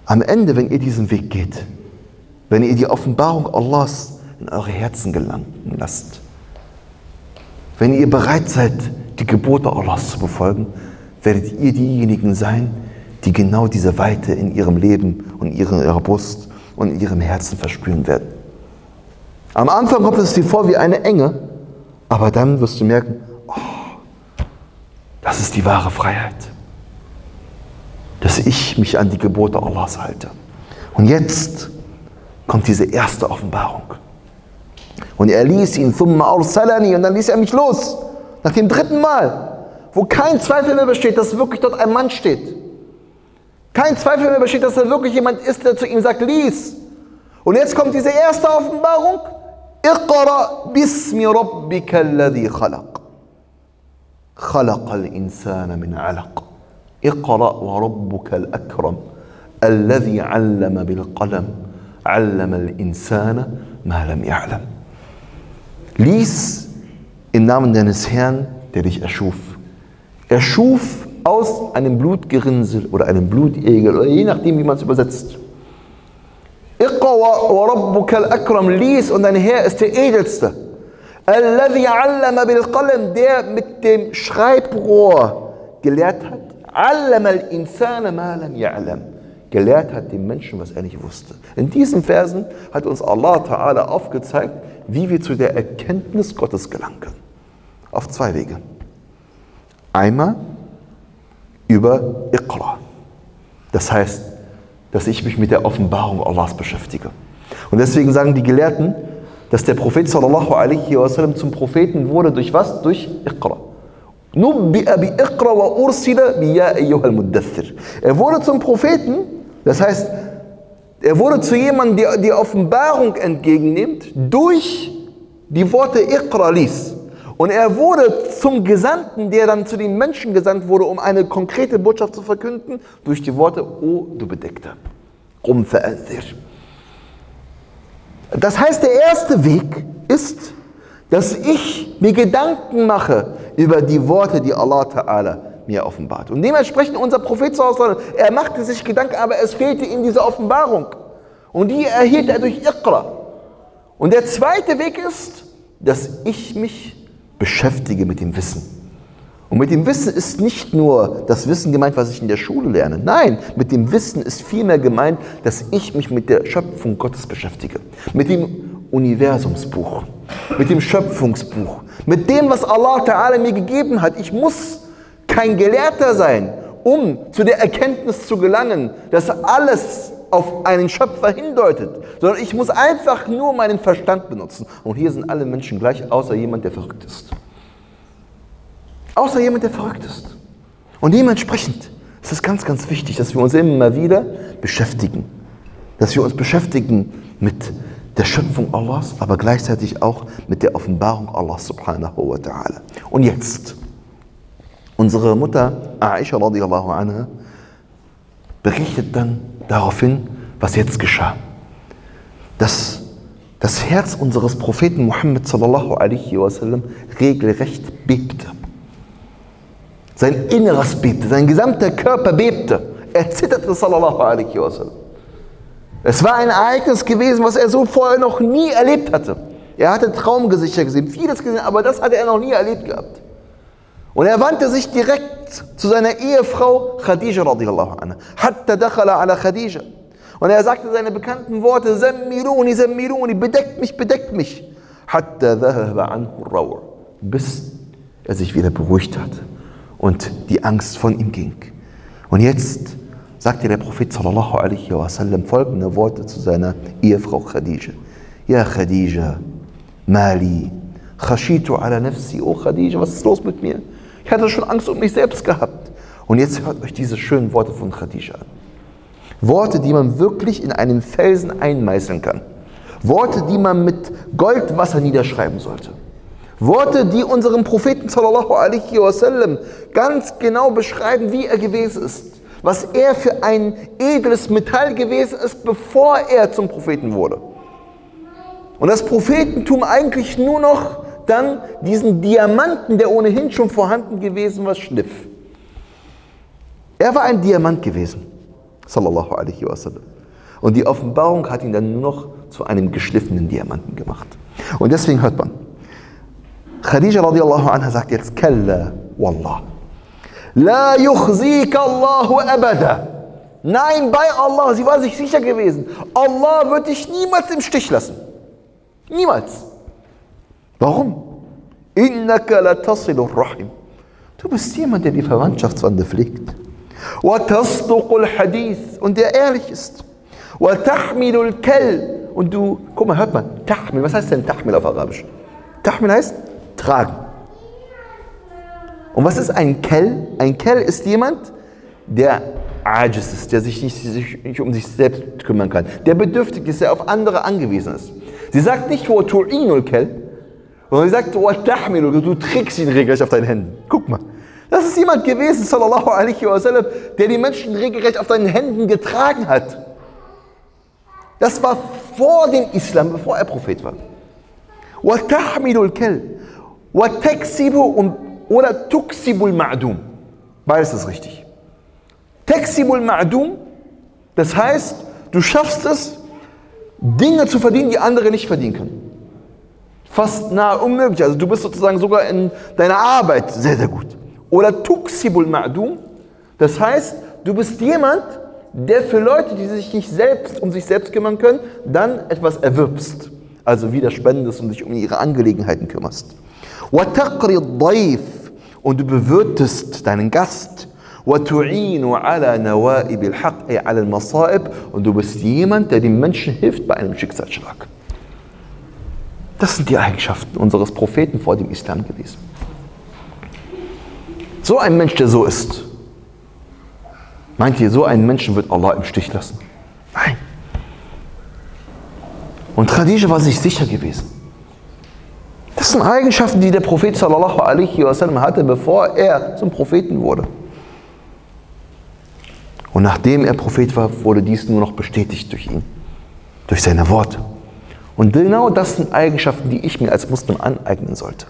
Am Ende, wenn ihr diesen Weg geht, wenn ihr die Offenbarung Allahs in eure Herzen gelangen lasst, wenn ihr bereit seid, die Gebote Allahs zu befolgen, werdet ihr diejenigen sein, genau diese Weite in ihrem Leben und in ihrer Brust und in ihrem Herzen verspüren werden. Am Anfang kommt es dir vor wie eine Enge, aber dann wirst du merken, oh, das ist die wahre Freiheit, dass ich mich an die Gebote Allahs halte. Und jetzt kommt diese erste Offenbarung. Und er ließ ihn, und dann ließ er mich los. Nach dem dritten Mal, wo kein Zweifel mehr besteht, dass wirklich dort ein Mann steht. Kein Zweifel mehr besteht, dass da wirklich jemand ist, der zu ihm sagt, lies. Und jetzt kommt diese erste Offenbarung. اقرأ باسم ربك الذي خلق خلق الإنسان من علق اقرأ وربك الأكرم الذي علم بالقلم علم الإنسان ما لم يعلم Lies im Namen deines Herrn, der dich erschuf. Er schuf aus einem Blutgerinnsel oder einem Blutegel oder je nachdem, wie man es übersetzt. akram lies und dein Herr ist der edelste. Der mit dem Schreibrohr gelehrt hat. Gelehrt hat dem Menschen, was er nicht wusste. In diesen Versen hat uns Allah Ta'ala aufgezeigt, wie wir zu der Erkenntnis Gottes gelangen können. Auf zwei Wege. Einmal über Iqra. Das heißt, dass ich mich mit der Offenbarung Allahs beschäftige. Und deswegen sagen die Gelehrten, dass der Prophet sallallahu alaihi wasallam zum Propheten wurde durch was? Durch Iqra. Er wurde zum Propheten, das heißt, er wurde zu jemandem, der die Offenbarung entgegennimmt, durch die Worte Iqra lies. Und er wurde zum Gesandten, der dann zu den Menschen gesandt wurde, um eine konkrete Botschaft zu verkünden, durch die Worte, O du Bedeckter, um Das heißt, der erste Weg ist, dass ich mir Gedanken mache über die Worte, die Allah Ta'ala mir offenbart. Und dementsprechend unser Prophet, er machte sich Gedanken, aber es fehlte ihm diese Offenbarung. Und die erhielt er durch Iqra. Und der zweite Weg ist, dass ich mich beschäftige mit dem Wissen. Und mit dem Wissen ist nicht nur das Wissen gemeint, was ich in der Schule lerne. Nein, mit dem Wissen ist vielmehr gemeint, dass ich mich mit der Schöpfung Gottes beschäftige. Mit dem Universumsbuch, mit dem Schöpfungsbuch, mit dem, was Allah Ta'ala mir gegeben hat. Ich muss kein Gelehrter sein, um zu der Erkenntnis zu gelangen, dass alles auf einen Schöpfer hindeutet, sondern ich muss einfach nur meinen Verstand benutzen. Und hier sind alle Menschen gleich, außer jemand, der verrückt ist. Außer jemand, der verrückt ist. Und dementsprechend ist es ganz, ganz wichtig, dass wir uns immer wieder beschäftigen. Dass wir uns beschäftigen mit der Schöpfung Allahs, aber gleichzeitig auch mit der Offenbarung Allahs subhanahu wa ta'ala. Und jetzt, unsere Mutter Aisha radiallahu anha berichtet dann daraufhin, was jetzt geschah. Dass das Herz unseres Propheten Muhammad sallallahu alaihi wasallam regelrecht bebte. Sein Inneres bebte, sein gesamter Körper bebte. Er zitterte sallallahu alaihi wasallam. Es war ein Ereignis gewesen, was er so vorher noch nie erlebt hatte. Er hatte Traumgesichter gesehen, vieles gesehen, aber das hatte er noch nie erlebt gehabt. Und er wandte sich direkt zu seiner Ehefrau Khadija radiallahu anha. Hatta dakhala ala Khadija. Und er sagte seine bekannten Worte, Zammiruni, Zammiruni, bedeckt mich, bedeckt mich. Hatta dhahaba anhu rawr. Bis er sich wieder beruhigt hatte und die Angst von ihm ging. Und jetzt sagte der Prophet sallallahu alaihi wasallam folgende Worte zu seiner Ehefrau Khadija. Ja Khadija, Mali, khashitu ala nafsi. Oh Khadija, was ist los mit mir? Ich hatte schon Angst um mich selbst gehabt. Und jetzt hört euch diese schönen Worte von Khadija an. Worte, die man wirklich in einen Felsen einmeißeln kann. Worte, die man mit Goldwasser niederschreiben sollte. Worte, die unserem Propheten sallallahu alaihi wasallam ganz genau beschreiben, wie er gewesen ist. Was er für ein edles Metall gewesen ist, bevor er zum Propheten wurde. Und das Prophetentum eigentlich nur noch dann diesen Diamanten, der ohnehin schon vorhanden gewesen war, schliff. Er war ein Diamant gewesen, sallallahu alaihi wasallam. Und die Offenbarung hat ihn dann nur noch zu einem geschliffenen Diamanten gemacht. Und deswegen hört man, Khadija radiallahu anha sagt jetzt, Kalla, Wallah. La yukhzika Allahu abada. Nein, bei Allah, sie war sich sicher gewesen. Allah wird dich niemals im Stich lassen. Niemals. Warum? Innaka latasilur rahim. Du bist jemand, der die Verwandtschaftswande pflegt. Und der ehrlich ist. Und du, guck mal, hört mal, Tahmil, was heißt denn Tahmil auf Arabisch? Tahmil heißt tragen. Und was ist ein Kell? Ein Kell ist jemand, der ajiz ist, der sich nicht, sich nicht, um sich selbst kümmern kann, der bedürftig ist, der auf andere angewiesen ist. Sie sagt nicht, wo Tu'inul Kell, sondern sie sagt, du trägst ihn regelrecht auf deinen Händen. Guck mal. Das ist jemand gewesen, sallallahu alaihi wasallam, der die Menschen regelrecht auf seinen Händen getragen hat. Das war vor dem Islam, bevor er Prophet war. Wa taksibu oder tuksibul ma'dum. Beides ist richtig. Taksibul ma'dum, das heißt, du schaffst es, Dinge zu verdienen, die andere nicht verdienen können. Fast nahe unmöglich. Also du bist sozusagen sogar in deiner Arbeit sehr, sehr gut. Oder tuksibul ma'dum, das heißt, du bist jemand, der für Leute, die sich nicht selbst um sich selbst kümmern können, dann etwas erwirbst. Also wieder spendest und dich um ihre Angelegenheiten kümmerst. Und du bewirtest deinen Gast. Und du bist jemand, der den Menschen hilft bei einem Schicksalsschlag. Das sind die Eigenschaften unseres Propheten vor dem Islam gewesen. So ein Mensch, der so ist, meint ihr, so einen Menschen wird Allah im Stich lassen? Nein. Und Khadija war sich sicher gewesen. Das sind Eigenschaften, die der Prophet sallallahu alaihi wasallam hatte, bevor er zum Propheten wurde. Und nachdem er Prophet war, wurde dies nur noch bestätigt durch ihn, durch seine Worte. Und genau das sind Eigenschaften, die ich mir als Muslim aneignen sollte.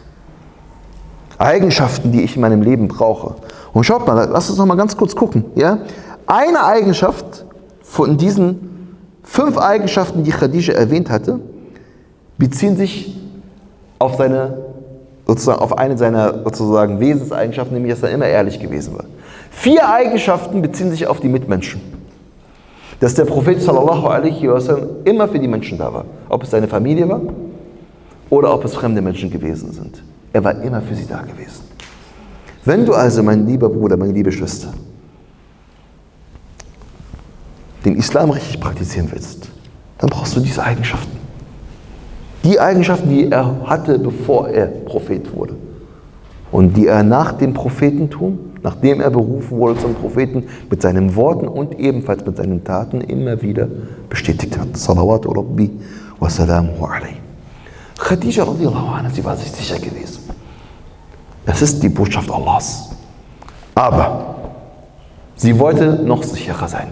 Eigenschaften, die ich in meinem Leben brauche. Und schaut mal, lass uns noch mal ganz kurz gucken. Ja? Eine Eigenschaft von diesen fünf Eigenschaften, die Khadija erwähnt hatte, beziehen sich auf seine sozusagen auf eine seiner sozusagen Wesenseigenschaften, nämlich dass er immer ehrlich gewesen war. Vier Eigenschaften beziehen sich auf die Mitmenschen. Dass der Prophet wasallam immer für die Menschen da war, ob es seine Familie war oder ob es fremde Menschen gewesen sind. Er war immer für sie da gewesen. Wenn du also, mein lieber Bruder, meine liebe Schwester, den Islam richtig praktizieren willst, dann brauchst du diese Eigenschaften. Die Eigenschaften, die er hatte, bevor er Prophet wurde. Und die er nach dem Prophetentum, nachdem er berufen wurde zum Propheten, mit seinen Worten und ebenfalls mit seinen Taten immer wieder bestätigt hat. Salawatu Rabbi wa salamuhu alayhi. Khadija radiallahu anha, sie war sich sicher gewesen. Das ist die Botschaft Allahs. Aber sie wollte noch sicherer sein.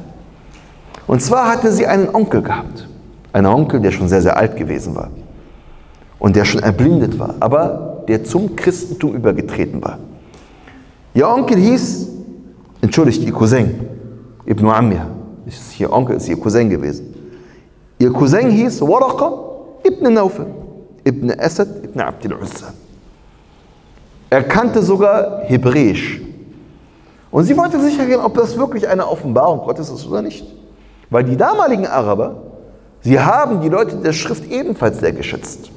Und zwar hatte sie einen Onkel gehabt. Einen Onkel, der schon sehr, sehr alt gewesen war. Und der schon erblindet war, aber der zum Christentum übergetreten war. Ihr Onkel hieß, entschuldigt, ihr Cousin, Ibn Amir. Ihr Onkel ist ihr Cousin gewesen. Ihr Cousin hieß Waraqa ibn Naufel, ibn Asad ibn Abdul Uzza. Er kannte sogar Hebräisch. Und sie wollte sicher gehen, ob das wirklich eine Offenbarung Gottes ist oder nicht. Weil die damaligen Araber, sie haben die Leute der Schrift ebenfalls sehr geschätzt.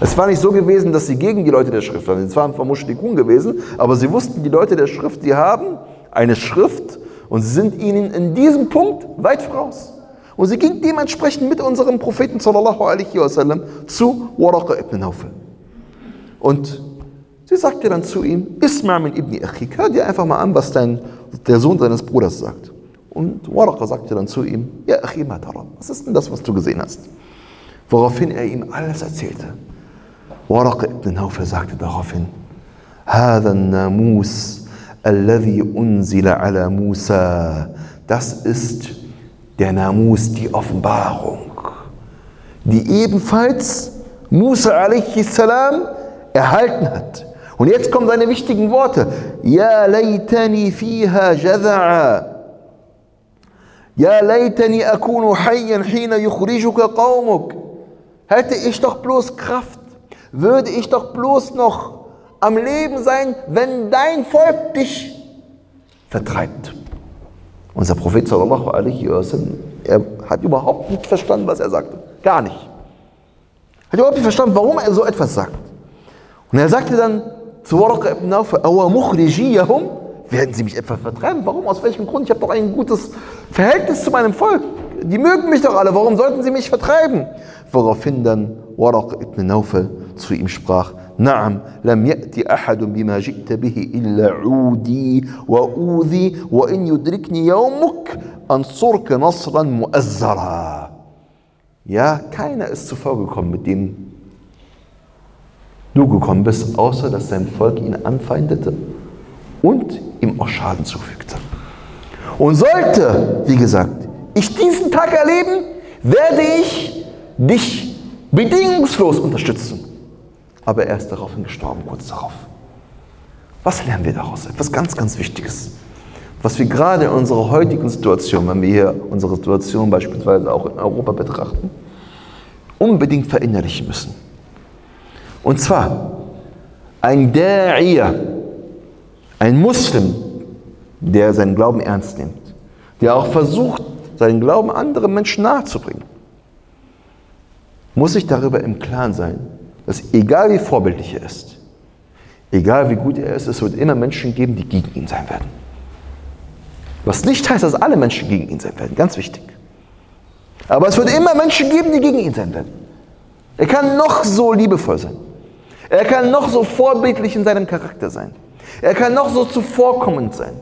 Es war nicht so gewesen, dass sie gegen die Leute der Schrift waren. Sie waren zwar Muschlikun gewesen, aber sie wussten, die Leute der Schrift, sie haben eine Schrift und sie sind ihnen in diesem Punkt weit voraus. Und sie ging dementsprechend mit unserem Propheten sallallahu alaihi wasallam zu Waraqa ibn Nawfal. Und sie sagte dann zu ihm, Isma' min ibn Akhik, hör dir einfach mal an, was dein, der Sohn deines Bruders sagt. Und Waraqa sagte dann zu ihm, Ja, Akhi Mataram, was ist denn das, was du gesehen hast? Woraufhin er ihm alles erzählte. Waraqa ibn Nawfal sagte daraufhin, هذا الناموس الذي أنزل على موسى Das ist der Namus, die Offenbarung, die ebenfalls Musa a.s. erhalten hat. Und jetzt kommen seine wichtigen Worte. Ja laytani fiha jadha'a. Ja laytani akunu hayyan hina yukhrijuka qaumuk. Hätte ich doch bloß Kraft, würde ich doch bloß noch am Leben sein, wenn dein Volk dich vertreibt. Unser Prophet sallallahu alaihi wasallam, er hat überhaupt nicht verstanden, was er sagte. Gar nicht. Hat überhaupt nicht verstanden, warum er so etwas sagt. Und er sagte dann zu Waraqa ibn mukhrijiyahum, werden sie mich etwa vertreiben? Warum? Aus welchem Grund? Ich habe doch ein gutes Verhältnis zu meinem Volk. Die mögen mich doch alle. Warum sollten sie mich vertreiben? Woraufhin dann Waraq ibn Nawfal zu ihm sprach, نعم لم يأتي أحد بما جئت به إلا عودي وأوذي وإن يدركني يومك أنصرك نصرا مؤزرا Ja, keiner ist zuvor gekommen, mit dem du gekommen bist, außer dass sein Volk ihn anfeindete und ihm auch Schaden zufügte. Und sollte, wie gesagt, ich diesen Tag erleben, werde ich dich bedingungslos unterstützen aber er ist daraufhin gestorben, kurz darauf. Was lernen wir daraus? Etwas ganz, ganz Wichtiges. Was wir gerade in unserer heutigen Situation, wenn wir hier unsere Situation beispielsweise auch in Europa betrachten, unbedingt verinnerlichen müssen. Und zwar, ein Da'iyah, ein Muslim, der seinen Glauben ernst nimmt, der auch versucht, seinen Glauben anderen Menschen nahezubringen, muss sich darüber im Klaren sein, dass egal wie vorbildlich er ist, egal wie gut er ist, es wird immer Menschen geben, die gegen ihn sein werden. Was nicht heißt, dass alle Menschen gegen ihn sein werden, ganz wichtig. Aber es wird immer Menschen geben, die gegen ihn sein werden. Er kann noch so liebevoll sein. Er kann noch so vorbildlich in seinem Charakter sein. Er kann noch so zuvorkommend sein.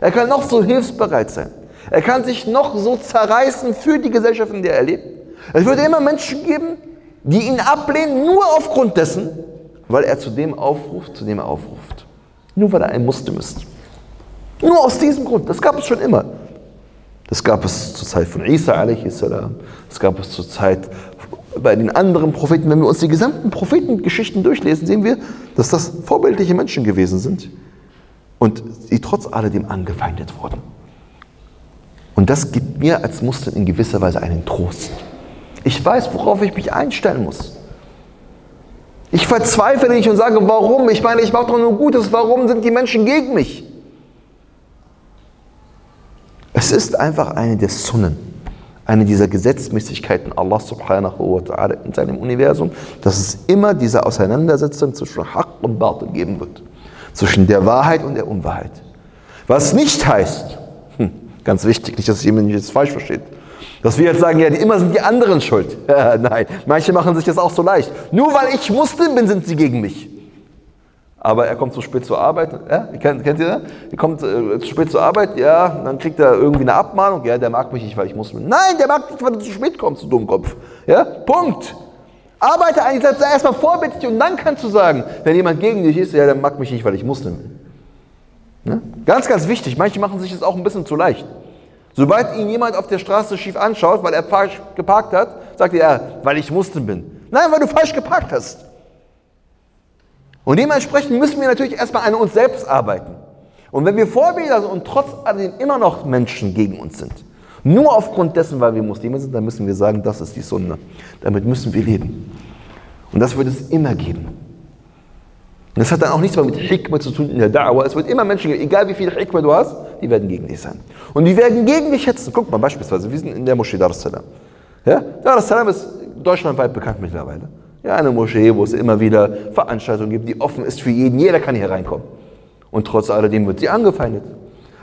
Er kann noch so hilfsbereit sein. Er kann sich noch so zerreißen für die Gesellschaft, in der er lebt. Es wird immer Menschen geben, die ihn ablehnen nur aufgrund dessen, weil er zu dem aufruft, zu dem er aufruft. Nur weil er ein Muslim ist. Nur aus diesem Grund. Das gab es schon immer. Das gab es zur Zeit von Isa a.s. Das gab es zur Zeit bei den anderen Propheten. Wenn wir uns die gesamten Prophetengeschichten durchlesen, sehen wir, dass das vorbildliche Menschen gewesen sind und sie trotz alledem angefeindet wurden. Und das gibt mir als Muslim in gewisser Weise einen Trost. Ich weiß, worauf ich mich einstellen muss. Ich verzweifle nicht und sage, warum? Ich meine, ich mache doch nur Gutes. Warum sind die Menschen gegen mich? Es ist einfach eine der Sunnen, eine dieser Gesetzmäßigkeiten Allah subhanahu wa ta'ala in seinem Universum, dass es immer diese Auseinandersetzung zwischen Haq und Batil geben wird. Zwischen der Wahrheit und der Unwahrheit. Was nicht heißt, hm, ganz wichtig, nicht, dass jemand jetzt falsch versteht, dass wir jetzt sagen, ja, immer sind die anderen schuld. Nein, manche machen sich das auch so leicht. Nur weil ich Muslim bin, sind sie gegen mich. Aber er kommt zu spät zur Arbeit. Ja, kennt, kennt ihr das? Er kommt äh, zu spät zur Arbeit, ja, dann kriegt er irgendwie eine Abmahnung. Ja, der mag mich nicht, weil ich Muslim bin. Nein, der mag nicht, weil du zu spät kommst, du Dummkopf. Ja, Punkt. Arbeite eigentlich selbst erstmal vorbildlich und dann kannst du sagen, wenn jemand gegen dich ist, ja, der mag mich nicht, weil ich Muslim bin. Ja? Ganz, ganz wichtig. Manche machen sich das auch ein bisschen zu leicht. Sobald ihn jemand auf der Straße schief anschaut, weil er falsch geparkt hat, sagt er, weil ich Muslim bin. Nein, weil du falsch geparkt hast. Und dementsprechend müssen wir natürlich erstmal an uns selbst arbeiten. Und wenn wir Vorbilder sind und trotz allem immer noch Menschen gegen uns sind, Nur aufgrund dessen, weil wir Muslime sind, dann müssen wir sagen, das ist die Sunna. Damit müssen wir leben. Und das wird es immer geben. Das hat dann auch nichts mehr mit Hikmah zu tun in der Da'wah. Es wird immer Menschen geben, egal wie viel Hikmah du hast, die werden gegen dich sein. Und die werden gegen dich hetzen. Guck mal beispielsweise, wir sind in der Moschee Dar es Salaam. Ja? Dar es Salaam ist deutschlandweit bekannt mittlerweile. Ja, eine Moschee, wo es immer wieder Veranstaltungen gibt, die offen ist für jeden. Jeder kann hier reinkommen. Und trotz alledem wird sie angefeindet.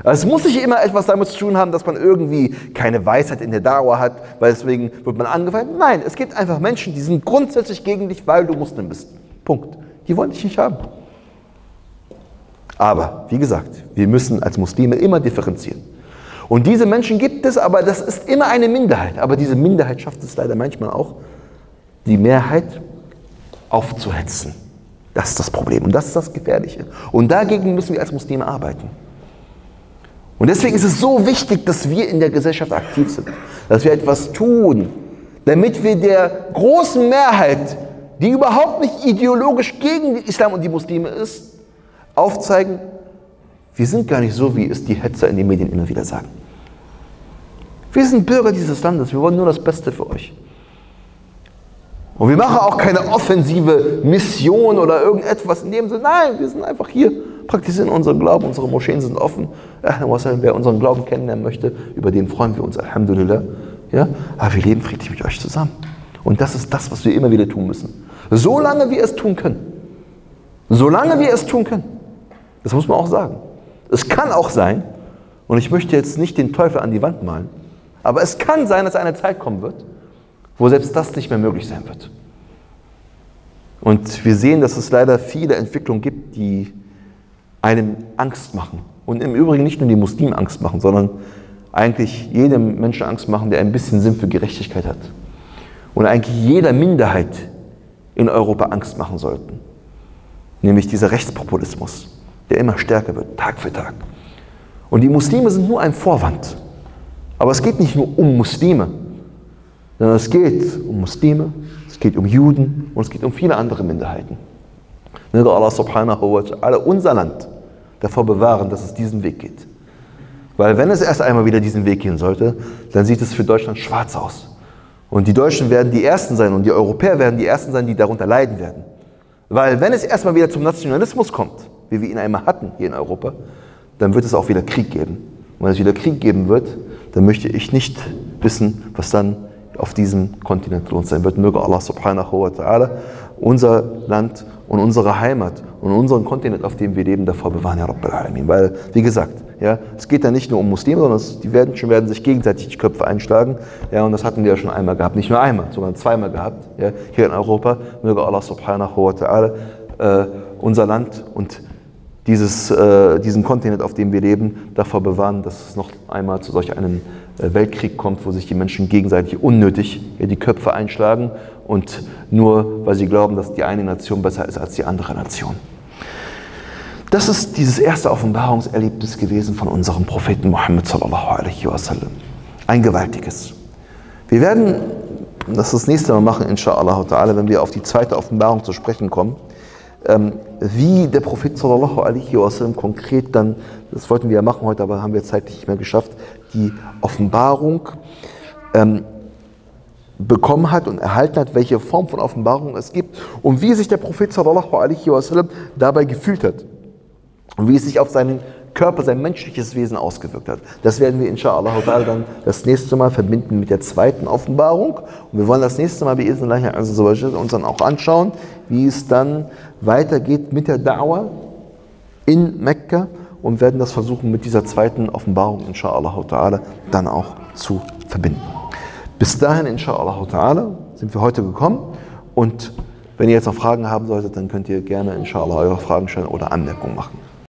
Also es muss nicht immer etwas damit zu tun haben, dass man irgendwie keine Weisheit in der Dauer hat, weil deswegen wird man angefeindet. Nein, es gibt einfach Menschen, die sind grundsätzlich gegen dich, weil du Muslim bist. Punkt. Die wollen dich nicht haben. Aber, wie gesagt, wir müssen als Muslime immer differenzieren. Und diese Menschen gibt es, aber das ist immer eine Minderheit. Aber diese Minderheit schafft es leider manchmal auch, die Mehrheit aufzuhetzen. Das ist das Problem und das ist das Gefährliche. Und dagegen müssen wir als Muslime arbeiten. Und deswegen ist es so wichtig, dass wir in der Gesellschaft aktiv sind, dass wir etwas tun, damit wir der großen Mehrheit, die überhaupt nicht ideologisch gegen den Islam und die Muslime ist, aufzeigen, wir sind gar nicht so, wie es die Hetzer in den Medien immer wieder sagen. Wir sind Bürger dieses Landes, wir wollen nur das Beste für euch. Und wir machen auch keine offensive Mission oder irgendetwas in dem Sinne. Nein, wir sind einfach hier, praktizieren unseren Glauben, unsere Moscheen sind offen. Wer unseren Glauben kennenlernen möchte, über den freuen wir uns, Alhamdulillah. Ja? Aber wir leben friedlich mit euch zusammen. Und das ist das, was wir immer wieder tun müssen. Solange wir es tun können. Solange wir es tun können. Das muss man auch sagen. Es kann auch sein, und ich möchte jetzt nicht den Teufel an die Wand malen, aber es kann sein, dass eine Zeit kommen wird, wo selbst das nicht mehr möglich sein wird. Und wir sehen, dass es leider viele Entwicklungen gibt, die einem Angst machen. Und im Übrigen nicht nur die Muslimen Angst machen, sondern eigentlich jedem Menschen Angst machen, der ein bisschen Sinn für Gerechtigkeit hat. Und eigentlich jeder Minderheit in Europa Angst machen sollten. Nämlich dieser Rechtspopulismus, der immer stärker wird, Tag für Tag. Und die Muslime sind nur ein Vorwand. Aber es geht nicht nur um Muslime, sondern es geht um Muslime, es geht um Juden und es geht um viele andere Minderheiten. Möge Allah subhanahu wa ta'ala unser Land davor bewahren, dass es diesen Weg geht. Weil wenn es erst einmal wieder diesen Weg gehen sollte, dann sieht es für Deutschland schwarz aus. Und die Deutschen werden die Ersten sein und die Europäer werden die Ersten sein, die darunter leiden werden. Weil wenn es erstmal wieder zum Nationalismus kommt, wie wir ihn einmal hatten hier in Europa, dann wird es auch wieder Krieg geben. Und wenn es wieder Krieg geben wird, dann möchte ich nicht wissen, was dann auf diesem Kontinent lohnt sein wird. Möge Allah subhanahu wa ta'ala unser Land und unsere Heimat und unseren Kontinent, auf dem wir leben, davor bewahren, ja Rabbil Alamin. Weil, wie gesagt, ja, es geht da nicht nur um Muslime, sondern es, die werden, schon, werden sich gegenseitig die Köpfe einschlagen. Ja, und das hatten wir ja schon einmal gehabt. Nicht nur einmal, sondern zweimal gehabt. Ja, hier in Europa. Möge Allah subhanahu wa ta'ala äh, unser Land und dieses, äh, diesen Kontinent, auf dem wir leben, davor bewahren, dass es noch einmal zu solch einem äh, Weltkrieg kommt, wo sich die Menschen gegenseitig unnötig die Köpfe einschlagen und nur weil sie glauben, dass die eine Nation besser ist als die andere Nation. Das ist dieses erste Offenbarungserlebnis gewesen von unserem Propheten Muhammad sallallahu alaihi wasallam. Ein gewaltiges. Wir werden das das nächste Mal machen, inshallah wenn wir auf die zweite Offenbarung zu sprechen kommen. Ähm, wie der Prophet sallallahu alaihi wasallam konkret dann, das wollten wir ja machen heute, aber haben wir zeitlich nicht mehr geschafft, die Offenbarung ähm, bekommen hat und erhalten hat, welche Form von Offenbarung es gibt und wie sich der Prophet sallallahu alaihi wasallam dabei gefühlt hat und wie es sich auf seinen Körper, sein menschliches Wesen ausgewirkt hat. Das werden wir inshallah dann das nächste Mal verbinden mit der zweiten Offenbarung. Und wir wollen das nächste Mal uns dann auch anschauen, wie es dann weitergeht mit der Da'wah in Mekka und werden das versuchen mit dieser zweiten Offenbarung inshallah dann auch zu verbinden. Bis dahin inshallah sind wir heute gekommen und wenn ihr jetzt noch Fragen haben solltet, dann könnt ihr gerne inshallah eure Fragen stellen oder Anmerkungen machen.